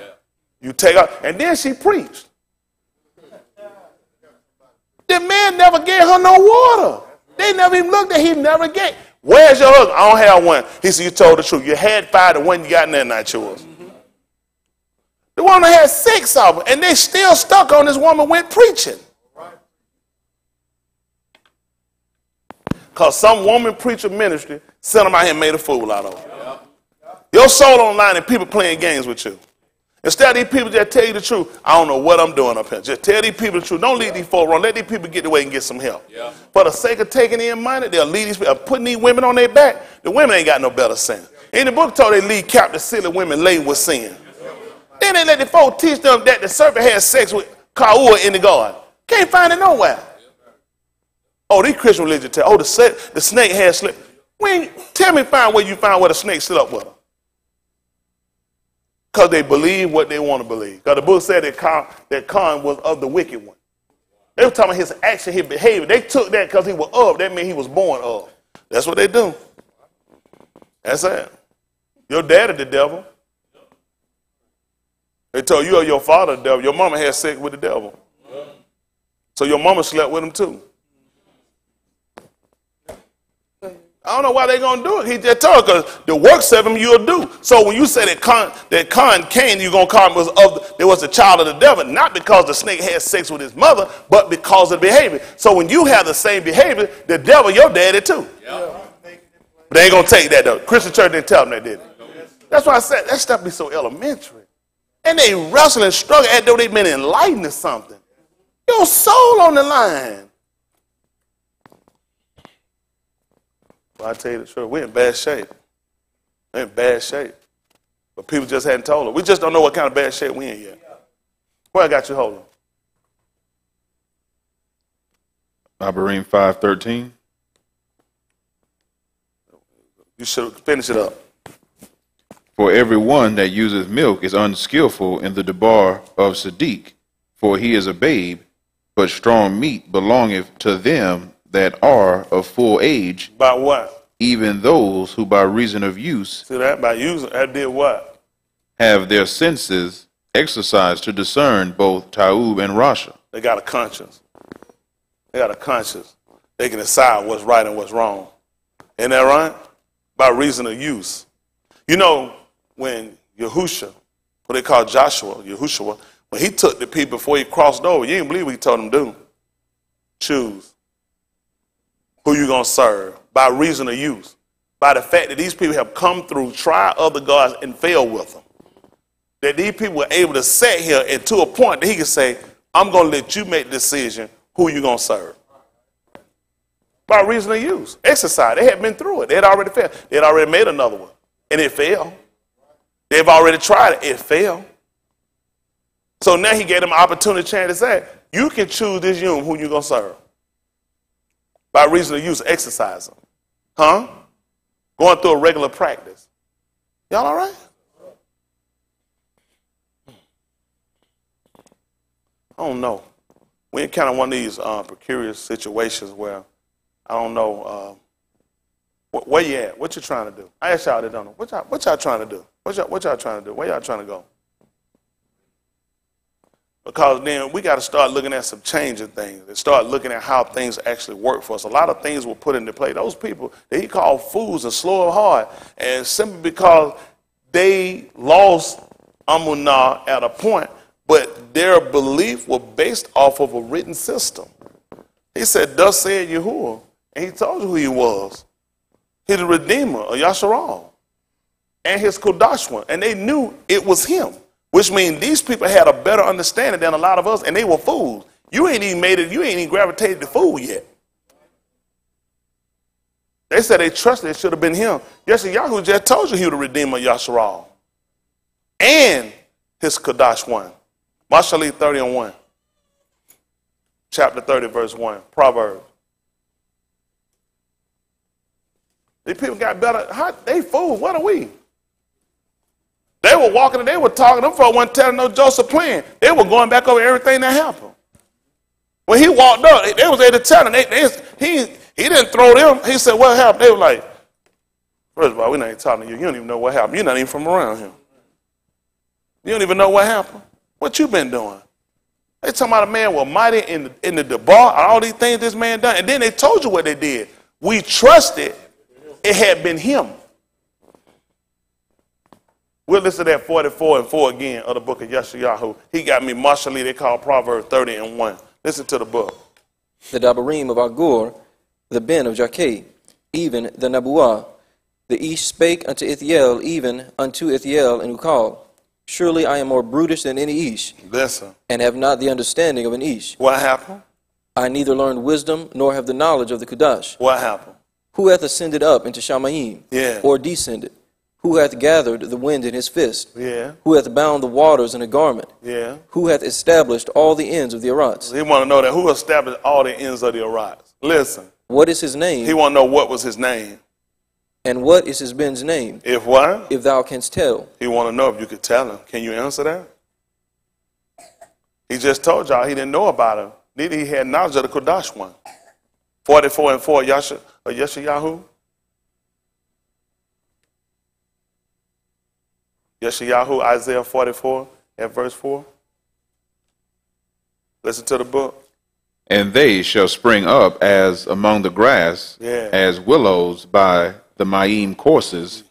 you take out, and then she preached. The man never gave her no water. They never even looked at he never gave. Where's your husband? I don't have one. He said, You told the truth. You had five, the one you got now not yours. The woman had six of them, and they still stuck on this woman went preaching. Because some woman preacher ministry sent them out here and made a fool out of them. Your soul online and people playing games with you. Instead of these people just tell you the truth, I don't know what I'm doing up here. Just tell these people the truth. Don't leave these folks wrong. Let these people get away and get some help. For the sake of taking in money, they'll lead these people, uh, putting these women on their back. The women ain't got no better sense. In the book told they lead captive silly women laden with sin. Then they let the folk teach them that the serpent had sex with Kaua in the garden. Can't find it nowhere. Oh, these Christian religion tell. Oh, the, the snake had slipped. When, tell me, find where you found where the snake slept with her. Because they believe what they want to believe. Because the book said that Con, that Con was of the wicked one. They were talking about his action, his behavior. They took that because he was of. That meant he was born of. That's what they do. That's it. Your daddy the devil. They told you or your father the devil. Your mama had sex with the devil. So your mama slept with him too. I don't know why they're gonna do it. He just told because the works of him you'll do. So when you say that Con that Con Cain, you're gonna call him was of there was a child of the devil, not because the snake had sex with his mother, but because of the behavior. So when you have the same behavior, the devil your daddy too. But they ain't gonna take that though. Christian church didn't tell them that, did they? That's why I said that stuff be so elementary. And they wrestle and struggle as though they've been enlightened or something. Your soul on the line. Well, I tell you the truth, we're in bad shape. We're in bad shape. But people just hadn't told us. We just don't know what kind of bad shape we're in yet. Where I got you holding? Abarim 5:13. You should finish it up. For every one that uses milk is unskillful in the debar of Sadiq, for he is a babe, but strong meat belongeth to them that are of full age, By what? even those who by reason of use See that? By using that did what? have their senses exercised to discern both Taub and Rasha. They got a conscience. They got a conscience. They can decide what's right and what's wrong. Isn't that right? By reason of use. You know, when Yahusha, what they call Joshua, Yahushua, when he took the people before he crossed over, you didn't believe what he told them to do. Choose. Who you're gonna serve? By reason of use. By the fact that these people have come through, try other gods, and fail with them. That these people were able to sit here and to a point that he could say, I'm gonna let you make the decision who you're gonna serve. By reason of use. Exercise. They had been through it. They had already failed. They had already made another one. And it failed. They've already tried it. It failed. So now he gave them an opportunity chance to say, you can choose this union who you're gonna serve. By reason of use, exercising. Huh? Going through a regular practice. Y'all all right? I don't know. Kind of one of these uh, precarious situations where I don't know uh, wh- where you at. What you trying to do? I asked y'all that don't know. What y'all, what y'all trying to do? What y'all, what y'all trying to do? Where y'all trying to go? Because then we got to start looking at some changing things and start looking at how things actually work for us. A lot of things were put into play. Those people that he called fools and slow of heart, and simply because they lost Amunah at a point, but their belief was based off of a written system. He said, Thus said Yahuah, and he told you who he was. He's the Redeemer of Yasharal and his Kodash one, and they knew it was him. Which means these people had a better understanding than a lot of us, and they were fools. You ain't even made it, you ain't even gravitated to fool yet. They said they trusted it should have been him. Yeshayahu just told you he was the Redeemer Yasharal. And his Kadash one. Mashali 30 and 1. Chapter 30, verse 1. Proverbs. These people got better. How, they fools. What are we? They were walking and they were talking. Them folks weren't telling no Joseph plan. They were going back over everything that happened. When he walked up, they, was able to tell him. They, they, he, he didn't throw them. He said, what happened? They were like, first of all, we're not even talking to you. You don't even know what happened. You're not even from around here. You don't even know what happened. What you been doing? They talking about a man was mighty in the, in the debar, all these things this man done. And then they told you what they did. We trusted it had been him. We'll listen to that 44 and 4 again of the book of Yeshayahu. He got me Mashali, they call Proverbs 30 and 1. Listen to the book. the Dabarim of Agur, the Ben of Jakeh, even the Nabuah. The Ish spake unto Ithiel, even unto Ithiel and Ukal. Surely I am more brutish than any Ish, Listen. and have not the understanding of an Ish. What happened? I neither learned wisdom nor have the knowledge of the Kudash. What happened? Who hath ascended up into Shamayim? Yeah. Or descended? Who hath gathered the wind in his fist? Yeah. Who hath bound the waters in a garment? Yeah. Who hath established all the ends of the Arats? He want to know that who established all the ends of the Arats. Listen. What is his name? He want to know what was his name. and what is his Ben's name? If what? If thou canst tell. He want to know if you could tell him. Can you answer that? He just told y'all he didn't know about him. Neither he had knowledge of the Kodash one. 44 and 4, Yasha, uh, Yeshayahu. Yeshayahu, Isaiah 44 and verse 4. Listen to the book. And they shall spring up as among the grass, Yeah. as willows by the Maim courses.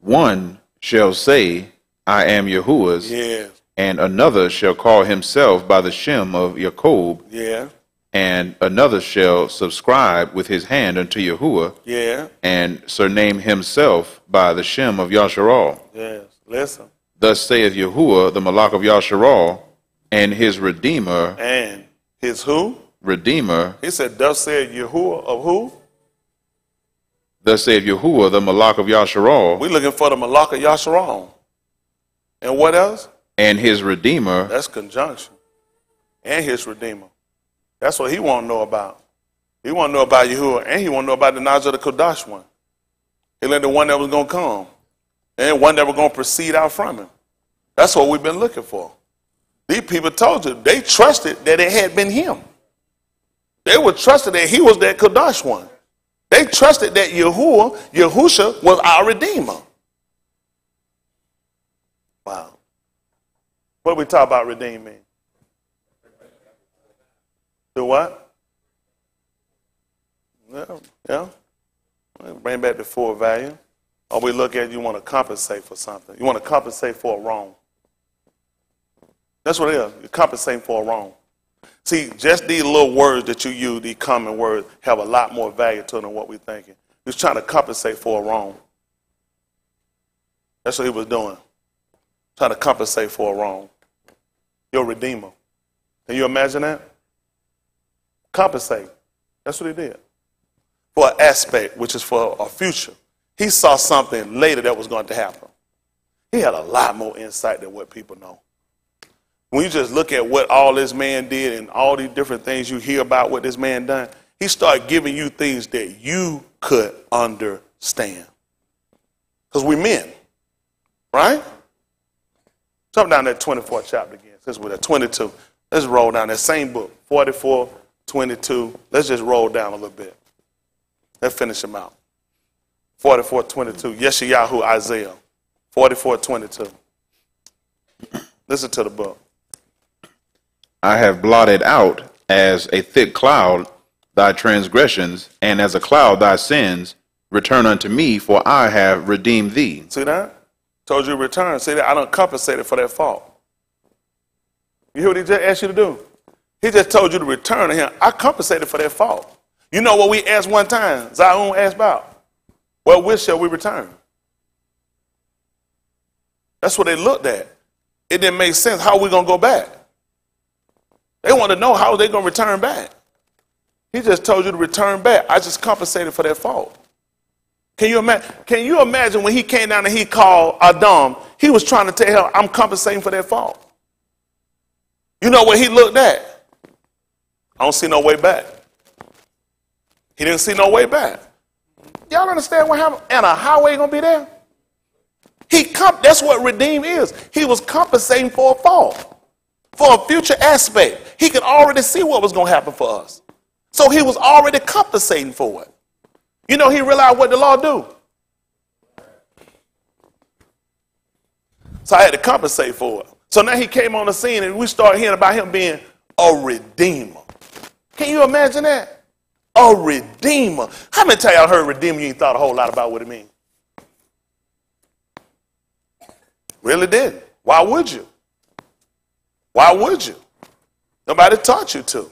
One shall say, I am Yahuah's, Yeah, and another shall call himself by the Shem of Jacob, yeah, and another shall subscribe with his hand unto Yahuah, yeah, and surname himself by the Shem of Yasharal. yes. Listen. Thus saith Yahuah, the Malak of Yasharal, and his Redeemer, And his who? Redeemer, He said, Thus saith Yahuah of who? thus saith Yahuah, the Malak of Yasharal, We're looking for the Malach of Yasharal. And what else? and his Redeemer, That's conjunction. And his Redeemer. That's what he want to know about. He want to know about Yahuah, and he want to know about the knowledge of the Kodash one. He let the one that was going to come, and one that was going to proceed out from him. That's what we've been looking for. These people told you, they trusted that it had been him. They were trusted that he was that Kadosh one. They trusted that Yahuah, Yahusha, was our Redeemer. Wow. What do we talk about redeeming? Do what? Yeah, yeah. Bring back the full value. Or we look at you want to compensate for something. You want to compensate for a wrong. That's what it is. You're compensating for a wrong. See, just these little words that you use, these common words, have a lot more value to them than what we're thinking. He's trying to compensate for a wrong. That's what he was doing. Trying to compensate for a wrong. Your Redeemer. Can you imagine that? Compensate. That's what he did. For an aspect, which is for a future. He saw something later that was going to happen. He had a lot more insight than what people know. When you just look at what all this man did and all these different things you hear about what this man done, he started giving you things that you could understand. Because we men, right? Jump down that 24th chapter again, since we're at 22. Let's roll down that same book, 44, 22. Let's just roll down a little bit. Let's finish them out. 44, 22. Yeshayahu, Isaiah. 44, 22. Listen to the book. I have blotted out as a thick cloud thy transgressions, and as a cloud thy sins. Return unto me, for I have redeemed thee. See that? Told you to return. See that? I don't compensate it for that fault. You hear what he just asked you to do? He just told you to return to him. I compensated for that fault. You know what we asked one time? Zion asked about. Well, which shall we return? That's what they looked at. It didn't make sense. How are we going to go back? They want to know how they going to return back. He just told you to return back. I just compensated for that fault. Can you, imagine, can you imagine when he came down and he called Adam, he was trying to tell him, I'm compensating for that fault. You know what he looked at? I don't see no way back. He didn't see no way back. Y'all understand what happened? And a highway gonna be there? He comp- that's what redeem is. He was compensating for a fault, for a future aspect. He could already see what was gonna happen for us. So he was already compensating for it. You know, he realized what the law do. So I had to compensate for it. So now he came on the scene and we started hearing about him being a redeemer. Can you imagine that? A redeemer. How many tell y'all heard redeemer you ain't thought a whole lot about what it means? Really did. Why would you? Why would you? Nobody taught you to.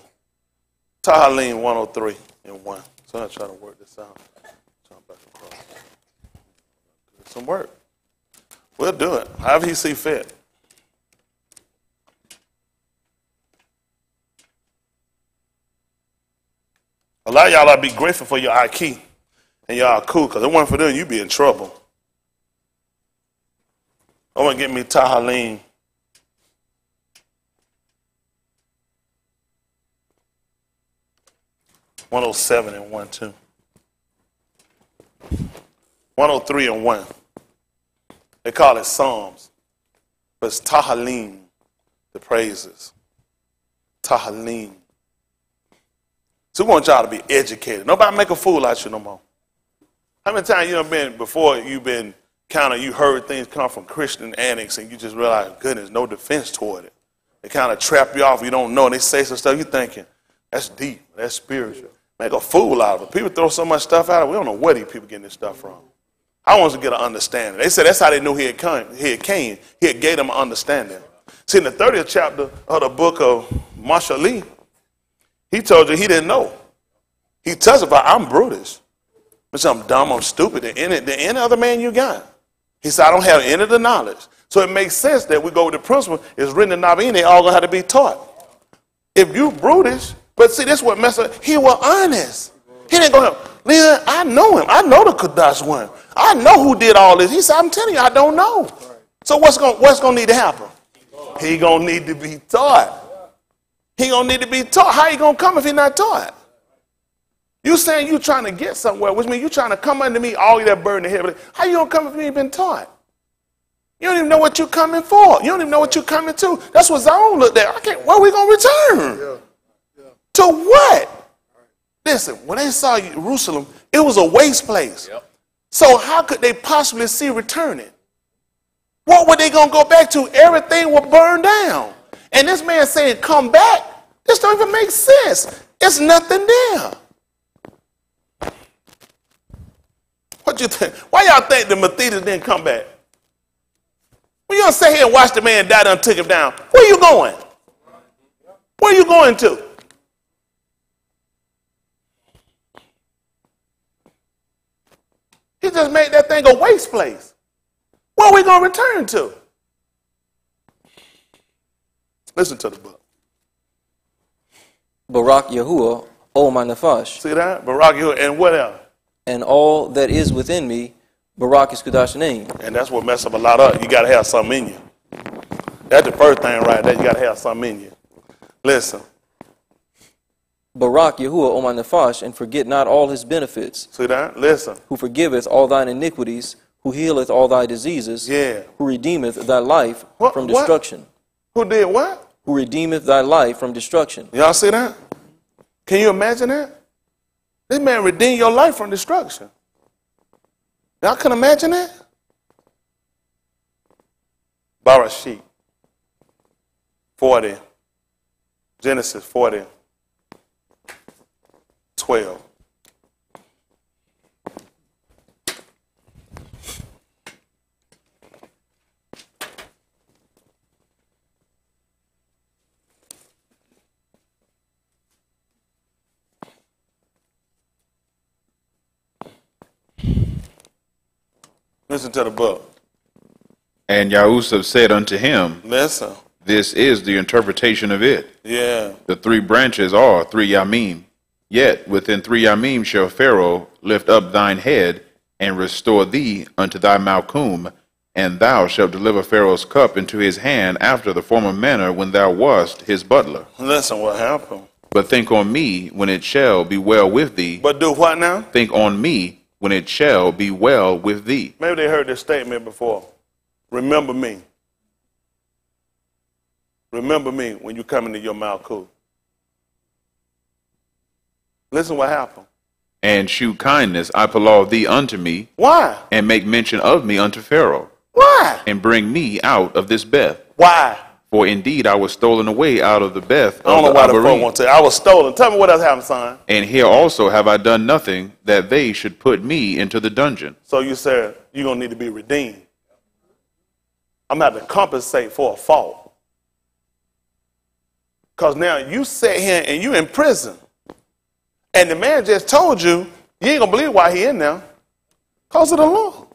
Tahalim 103 and 1. So I'm trying to work this out. Some work. We'll do it. However you see fit. A lot of y'all ought to be grateful for your IQ. And y'all cool, because it wasn't for them, you'd be in trouble. I want to get me Tahalim. One oh seven and one two. One oh three and one. They call it Psalms, but it's Tahalim, the praises. Tahalim. So we want y'all to be educated. Nobody make a fool out you no more. How many times you have been before you've been kind of you heard things come from Christian addicts and you just realize, goodness, no defense toward it. They kind of trap you off. You don't know. And they say some stuff. You thinking that's deep. That's spiritual. Make a fool out of it. People throw so much stuff out. of it. We don't know where these people getting this stuff from. I want to get an understanding. They said that's how they knew he had come. He had came. He had gave them an understanding. See, in the 30th chapter of the book of Mashali, he told you he didn't know. He testified, I'm brutish. But I'm dumb, I'm stupid. than any, the any other man you got. He said, I don't have any of the knowledge. So it makes sense that we go with the principle, it's written in Naveen, they all gonna have to be taught. If you brutish, but see, this what messed up. He was honest. He didn't go, Leon, I know him. I know the Kadash one. I know who did all this. He said, I'm telling you, I don't know. So what's gonna what's to need to happen? He to need to be taught. He to need to be taught. How he going to come if he not taught? You saying you trying to get somewhere, which means you trying to come under me, all that burden heaven How you going to come if you ain't been taught? You don't even know what you're coming for. You don't even know what you're coming to. That's what Zion looked at. I can't, where we going to return? To what? Listen, when they saw Jerusalem, it was a waste place. So how could they possibly see returning? What were they going to go back to? Everything was burned down. And this man saying, come back. This don't even make sense. It's nothing there. What you think? Why y'all think the Methodist didn't come back? When you gonna sit here and watch the man die and took him down, where you going? Where you going to? He just made that thing a waste place. Where are we going to return to? Listen to the book. Barak Yahuwah, O my Nafash, See that? Barak Yehuda, and what else? and all that is within me, Barak is Kudash name. And that's what mess up a lot of. You got to have something in you. That's the first thing right there. You got to have something in you. Listen. Barak Yahuwah, O my Nafash, and forget not all his benefits, See that? Listen. who forgiveth all thine iniquities, who healeth all thy diseases, Yeah. who redeemeth thy life What- from what? destruction, Who did what? Who redeemeth thy life from destruction. Y'all see that? Can you imagine that? This man redeemed your life from destruction. Y'all can imagine that? Barashit 40. Genesis 40. 12. Listen to the book. And Yahusuf said unto him, Listen. This is the interpretation of it. Yeah. The three branches are three Yamim. Yet within three Yamim shall Pharaoh lift up thine head and restore thee unto thy Malchum, and thou shalt deliver Pharaoh's cup into his hand after the former manner when thou wast his butler. Listen what happened. But think on me when it shall be well with thee. But do what now? Think on me when it shall be well with thee. Maybe they heard this statement before. Remember me. Remember me when you come into your Malkut. Listen what happened. And shew kindness, I law thee unto me, Why? and make mention of me unto Pharaoh, Why? and bring me out of this Beth. Why? For indeed I was stolen away out of the Beth I don't know the why the phone won't tell. I was stolen. Tell me what else happened, son. And here also have I done nothing that they should put me into the dungeon. So you said you're going to need to be redeemed. I'm going to have to compensate for a fault. Because now you sit here and you in prison. And the man just told you, you ain't going to believe why he in there. Because of the law.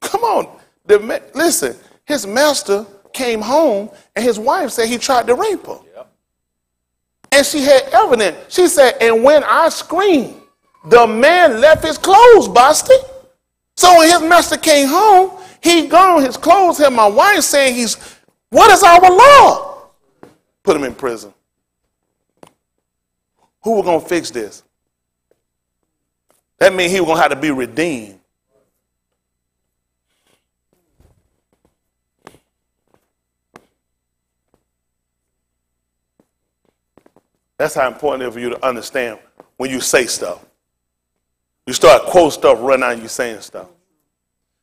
Come on. The listen, his master came home and his wife said he tried to rape her. And she had evidence. She said, and when I screamed, the man left his clothes, Busty. So when his master came home, he gone his clothes. Had my wife saying he's, what is our law? Put him in prison. Who was gonna fix this? That means he was gonna have to be redeemed. That's how important it is for you to understand when you say stuff. You start quote stuff, run out, you saying stuff.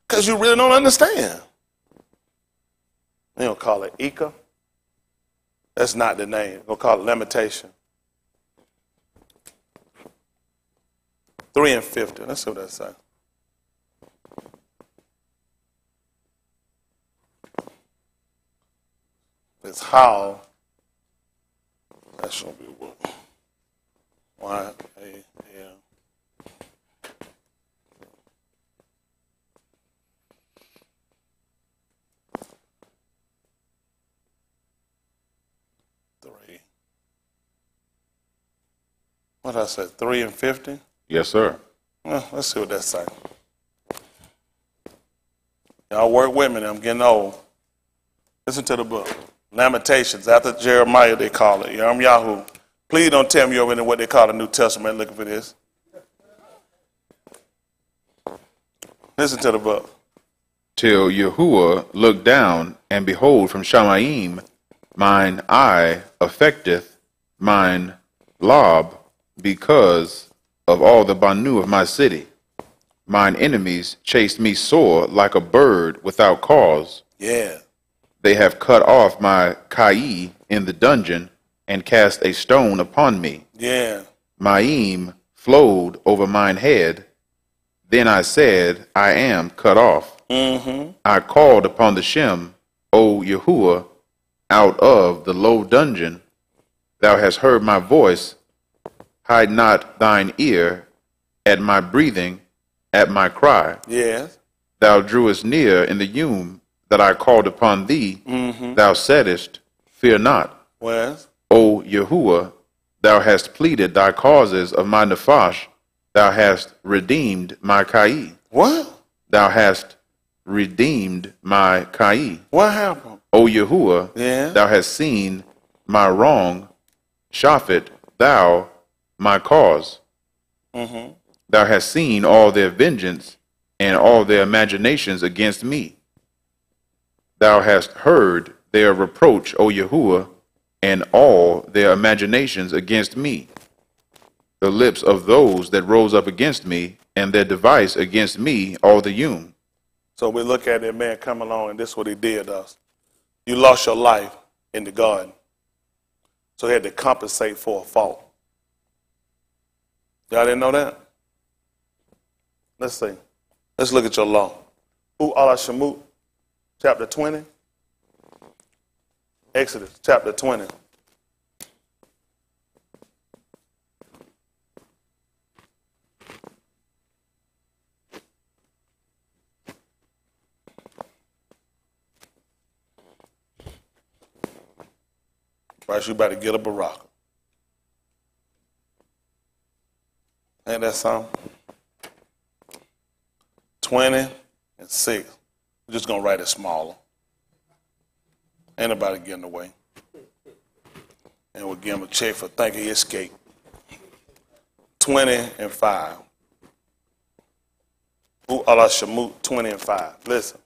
Because you really don't understand. They don't call it Ika. That's not the name. They'll call it limitation. Three and fifty. Let's see what that says. It's how. That should be what. Why? A, yeah. Three. What I said, three and fifty? Yes, sir. Well, let's see what that says. Y'all work with me. I'm getting old. Listen to the book. Lamentations. After Jeremiah, they call it. Yom Yahoo. Please don't tell me you're in what they call the New Testament looking for this. Listen to the book. Till Yahuwah looked down, and behold, from Shamaim, mine eye affecteth mine lob, because of all the banu of my city. Mine enemies chased me sore like a bird without cause. Yeah. They have cut off my kai in the dungeon, and cast a stone upon me. Yeah. Maim flowed over mine head. Then I said, I am cut off. Mm-hmm. I called upon the Shem, O Yahuwah, out of the low dungeon. Thou hast heard my voice. Hide not thine ear at my breathing, at my cry. Yes. Thou drewest near in the Yum that I called upon thee. Thou saidest, Fear not. Wes. O Yahuwah, thou hast pleaded thy causes of my nefash. Thou hast redeemed my kai. What? Thou hast redeemed my kai. What happened? O Yahuwah, Yeah. thou hast seen my wrong. Shaphat, thou my cause. Mm-hmm. Thou hast seen all their vengeance and all their imaginations against me. Thou hast heard their reproach, O Yahuwah, and all their imaginations against me. The lips of those that rose up against me, and their device against me, all the Yum. So we look at that man come along, and this is what he did us. You lost your life in the garden. So he had to compensate for a fault. Y'all didn't know that? Let's see. Let's look at your law. U Allah Shamut, chapter 20. Exodus, chapter 20. Right, you better get a Baraka. Ain't that something? 20 and 6. We're just going to write it smaller. Ain't nobody getting away. And we'll give him a check for thinking he escaped. 20 and 5. Allah Shamut, 20 and 5. Listen.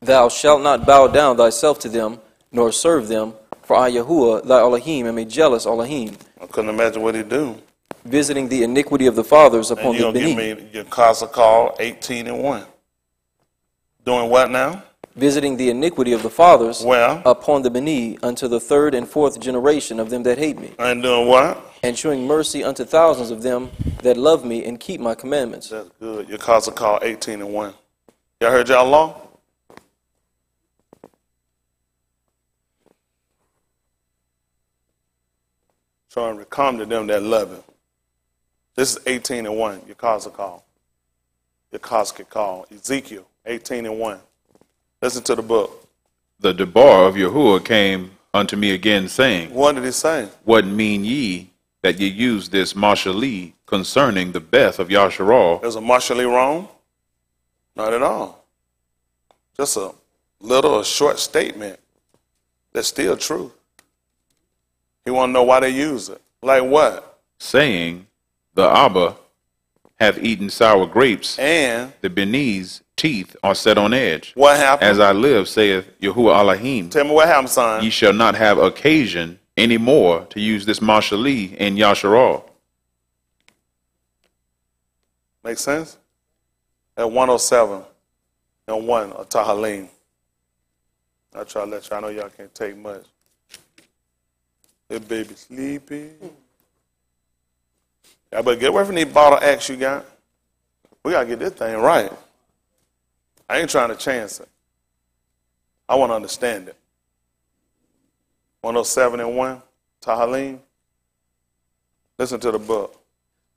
Thou shalt not bow down thyself to them, nor serve them, for I, Yahuwah, thy Elohim, am a jealous Elohim, I couldn't imagine what he'd do. visiting the iniquity of the fathers And upon you're the going to Beni, give me your Casa call 18 and 1. Doing what now? visiting the iniquity of the fathers Well, upon the Beni unto the third and fourth generation of them that hate me, and doing what? and shewing mercy unto thousands of them that love me and keep my commandments. That's good. Your Casa call 18 and 1. Y'all heard y'all law? Trying to come to them that love him. This is 18 and 1. Your Casa call. Your Casa call. Ezekiel 18 and 1. Listen to the book. The debar of Yahuwah came unto me again, saying, What did he say? What mean ye that ye use this Mashali concerning the Beth of Yasharal? Is a Mashali wrong? Not at all. Just a little, a short statement that's still true. He want to know why they use it. Like what? saying, The Abba hath eaten sour grapes, And the Beni's teeth are set on edge. what happened? As I live, saith Yahuwah Elohim, Tell me what happened, son. ye shall not have occasion any more to use this Mashali in Yasharal. Make sense? At 107 and 1 of Tahalim. I try to let y'all know y'all can't take much. That baby sleepy. Y'all better get away from these bottle acts you got. We got to get this thing right. I ain't trying to chance it. I want to understand it. 107 and 1, Tahalim. Listen to the book.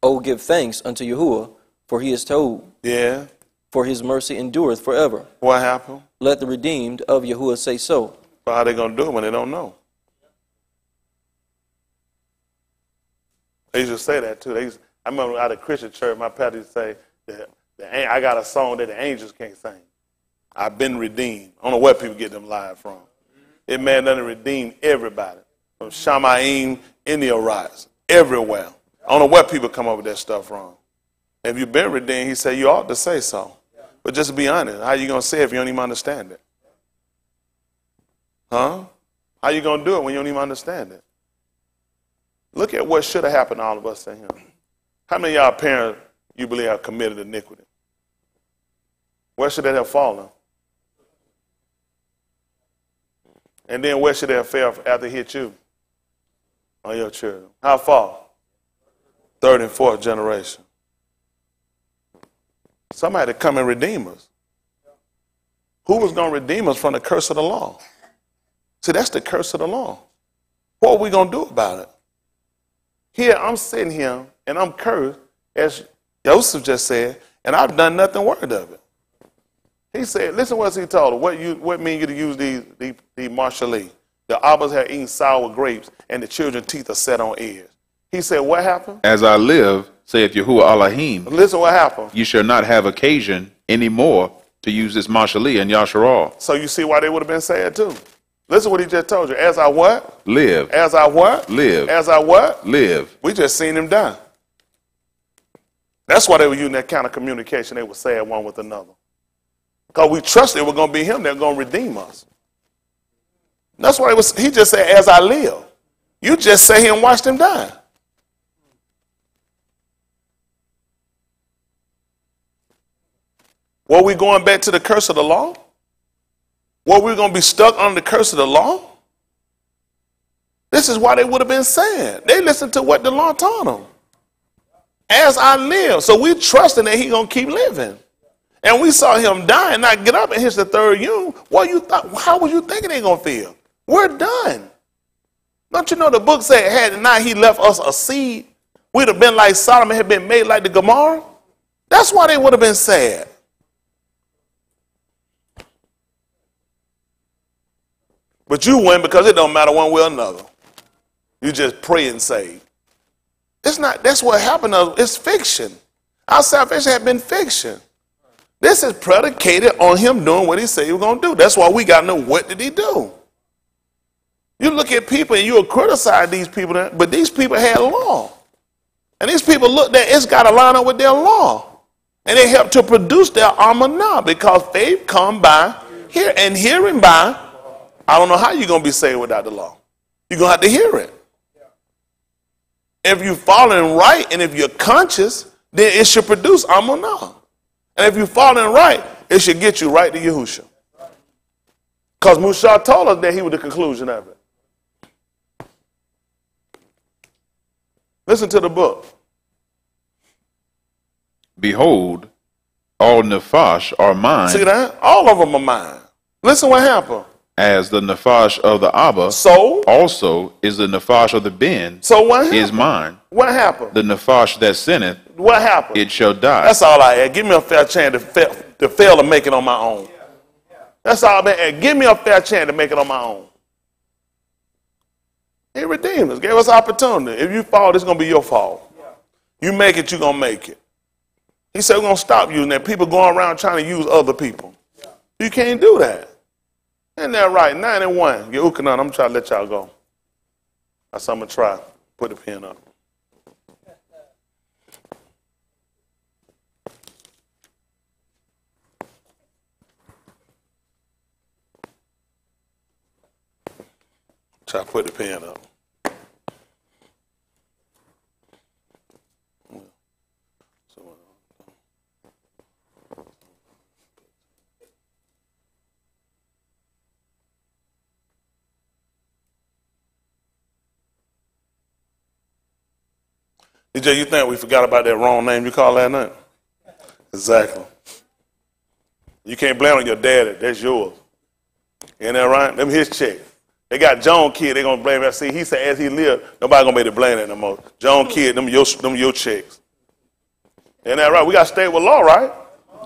Oh, give thanks unto Yahuwah, for he is told, Yeah. for his mercy endureth forever. What happened? Let the redeemed of Yahuwah say so. But how they gonna do it when they don't know? They used to say that too. They used, I remember out of Christian church, my pastor used to say that I got a song that the angels can't sing. I've been redeemed. I don't know where people get them lies from. It man doesn't redeem everybody. From Shamaim, in the Arise, everywhere. I don't know where people come up with that stuff from. If you've been redeemed, he said you ought to say so. But just be honest, how you gonna say it if you don't even understand it? Huh? How you gonna do it when you don't even understand it? Look at what should have happened to all of us to him. How many y'all parents you believe have committed iniquity? Where should it have fallen? And then where should it have fell after it hit you? On your children. How far? Third and fourth generation. Somebody to come and redeem us. Who was going to redeem us from the curse of the law? See, that's the curse of the law. What are we going to do about it? Here, I'm sitting here and I'm cursed, as Joseph just said, and I've done nothing word of it. He said, listen what he told her. What, you, what mean you to use these, the, the Mashali? The abbas have eaten sour grapes, and the children's teeth are set on edge. He said, what happened? As I live, saith Yahuwah Elohim, Listen what happened. you shall not have occasion any more to use this Mashali and Yasharal. So you see why they would have been sad too. Listen what he just told you. As I what? Live, As I what? Live. As I what? live. We just seen him die. That's why they were using that kind of communication. They were say one with another. Because we trusted it was going to be him that going to redeem us. That's why was, he just said, as I live. You just say here and watched him die. Were we going back to the curse of the law? Were we going to be stuck under the curse of the law? This is why they would have been sad. They listened to what the law taught them. As I live. So we trusting that he going to keep living. And we saw him die and not get up and hit the third unit. What you thought? How was you thinking they to feel? We're done. Don't you know the book said, had not he left us a seed, we'd have been like Solomon had been made like the Gomorrah? That's why they would have been sad. But you win because it don't matter one way or another. You just pray and say. It's not, that's what happened. It's fiction. Our salvation had been fiction. This is predicated on him doing what he said he was going to do. That's why we got to know what did he do. You look at people and you'll criticize these people, but these people had law. And these people looked at it's got to line up with their law. And they help to produce their now because faith come by here and hearing by. I don't know how you're going to be saved without the law. You're going to have to hear it. If you're following right and if you're conscious, then it should produce now. And if you're following right, it should get you right to Yahusha. Because Musa told us that he was the conclusion of it. Listen to the book. Behold, all Nefash are mine, See that? All of them are mine. Listen what happened. as the Nefash of the Abba So, also is the Nefash of the Ben so what happened? is mine. what happened? The Nefash that sinneth, What happened? it shall die. That's all I had. Give me a fair chance to fail, to fail to make it on my own. That's all I had. Give me a fair chance to make it on my own. He redeemed us, gave us opportunity. If you fall, it's going to be your fault. You make it, you're going to make it. He said, we're going to stop using that. People going around trying to use other people. You can't do that. Isn't that right? 91. Get Ukanon. I'm trying to let y'all go. That's I'm going to try. Put the pen up. Try to put the pen up. DJ, you think we forgot about that wrong name you call that night? Exactly. You can't blame on your daddy. That's yours. Ain't that right? Them his check. They got John Kidd. They gonna blame that. See, he said as he lived, nobody gonna be able to blame that no more. John hmm. Kidd, them your them your checks. Ain't that right? We got to stay with law, right?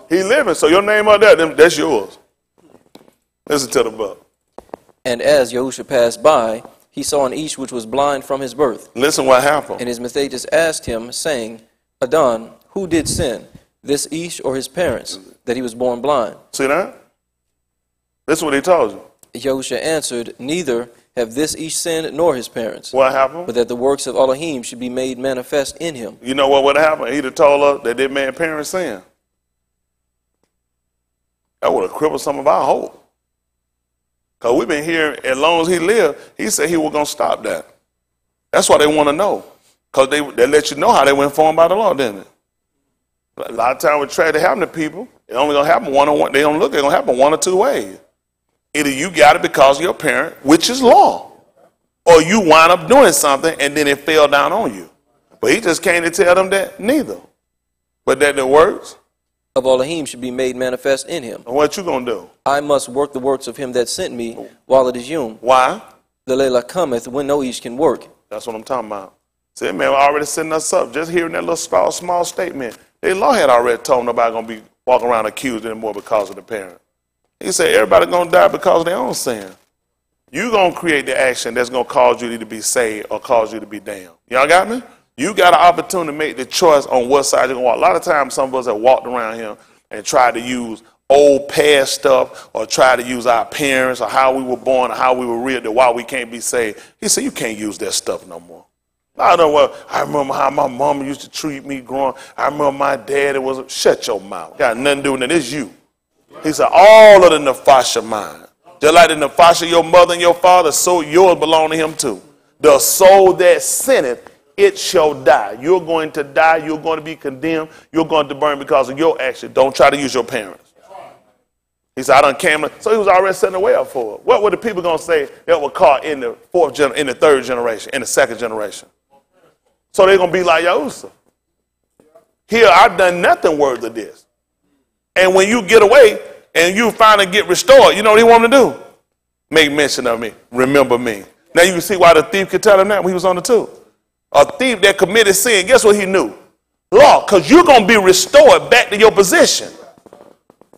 He living, so your name up there, them, that's yours. Listen to the book. And as Yahusha passed by, he saw an Ish which was blind from his birth. Listen what happened. And his Methodist asked him, saying, Adon, who did sin, this Ish or his parents, that he was born blind? See that? This is what he told you. Yahusha answered, Neither have this Ish sinned nor his parents, What happened? but that the works of Elohim should be made manifest in him. You know what would have happened? He'd have told her that their man parents sin. That would have crippled some of our hope. Because we've been here as long as he lived, he said he was going to stop that. That's why they want to know. Because they, they let you know how they were informed by the law, didn't it? A lot of times with tragedy happen to people, it only going to happen one on one. They don't look, it's going to happen one or two ways. Either you got it because of your parent, which is law, or you wind up doing something and then it fell down on you. But he just came to tell them that neither. But that the works, Of Elohim should be made manifest in him. and what you gonna do? I must work the works of him that sent me while it is yom. Why? The Layla cometh when no Ish can work. That's what I'm talking about. See, man, already setting us up. Just hearing that little small, small statement. The law had already told nobody gonna be walking around accused anymore because of the parent. He said everybody gonna die because of their own sin. You gonna create the action that's gonna cause you to be saved or cause you to be damned. Y'all got me? You got an opportunity to make the choice on what side you're gonna walk. A lot of times, some of us have walked around here and tried to use old past stuff or try to use our parents or how we were born or how we were reared to why we can't be saved. He said, You can't use that stuff no more. I know what I remember how my mama used to treat me growing. I remember my daddy was shut your mouth. Got nothing to do with it. It's you. He said, all of the nefasha mine. Just like the nefasha your mother and your father, so yours belong to him too. The soul that sinneth, it shall die. You're going to die. You're going to be condemned. You're going to burn because of your action. Don't try to use your parents. He said, I done came. So he was already setting the way up for it. What were the people going to say that were caught in the fourth, gen- in the third generation, in the second generation? So they're going to be like Yahusuf. Here, I've done nothing worth of this. And when you get away and you finally get restored, you know what he wanted to do? Make mention of me. Remember me. Now you can see why the thief could tell him that when he was on the two. A thief that committed sin, guess what he knew? Law, because you're going to be restored back to your position.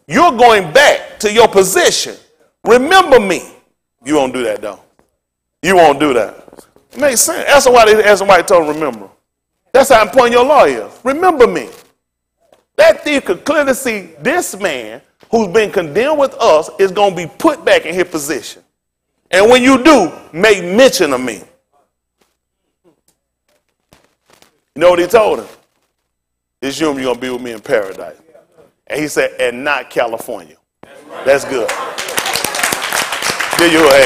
You're going back to your position. Remember me. You won't do that, though. You won't do that. It makes sense. That's why they, why told him remember. That's how important your law is. Remember me. That thief could clearly see this man who's been condemned with us is going to be put back in his position. And when you do, make mention of me. You know what he told him? This you, you're going to be with me in paradise. And he said, and not California. That's good. Give you a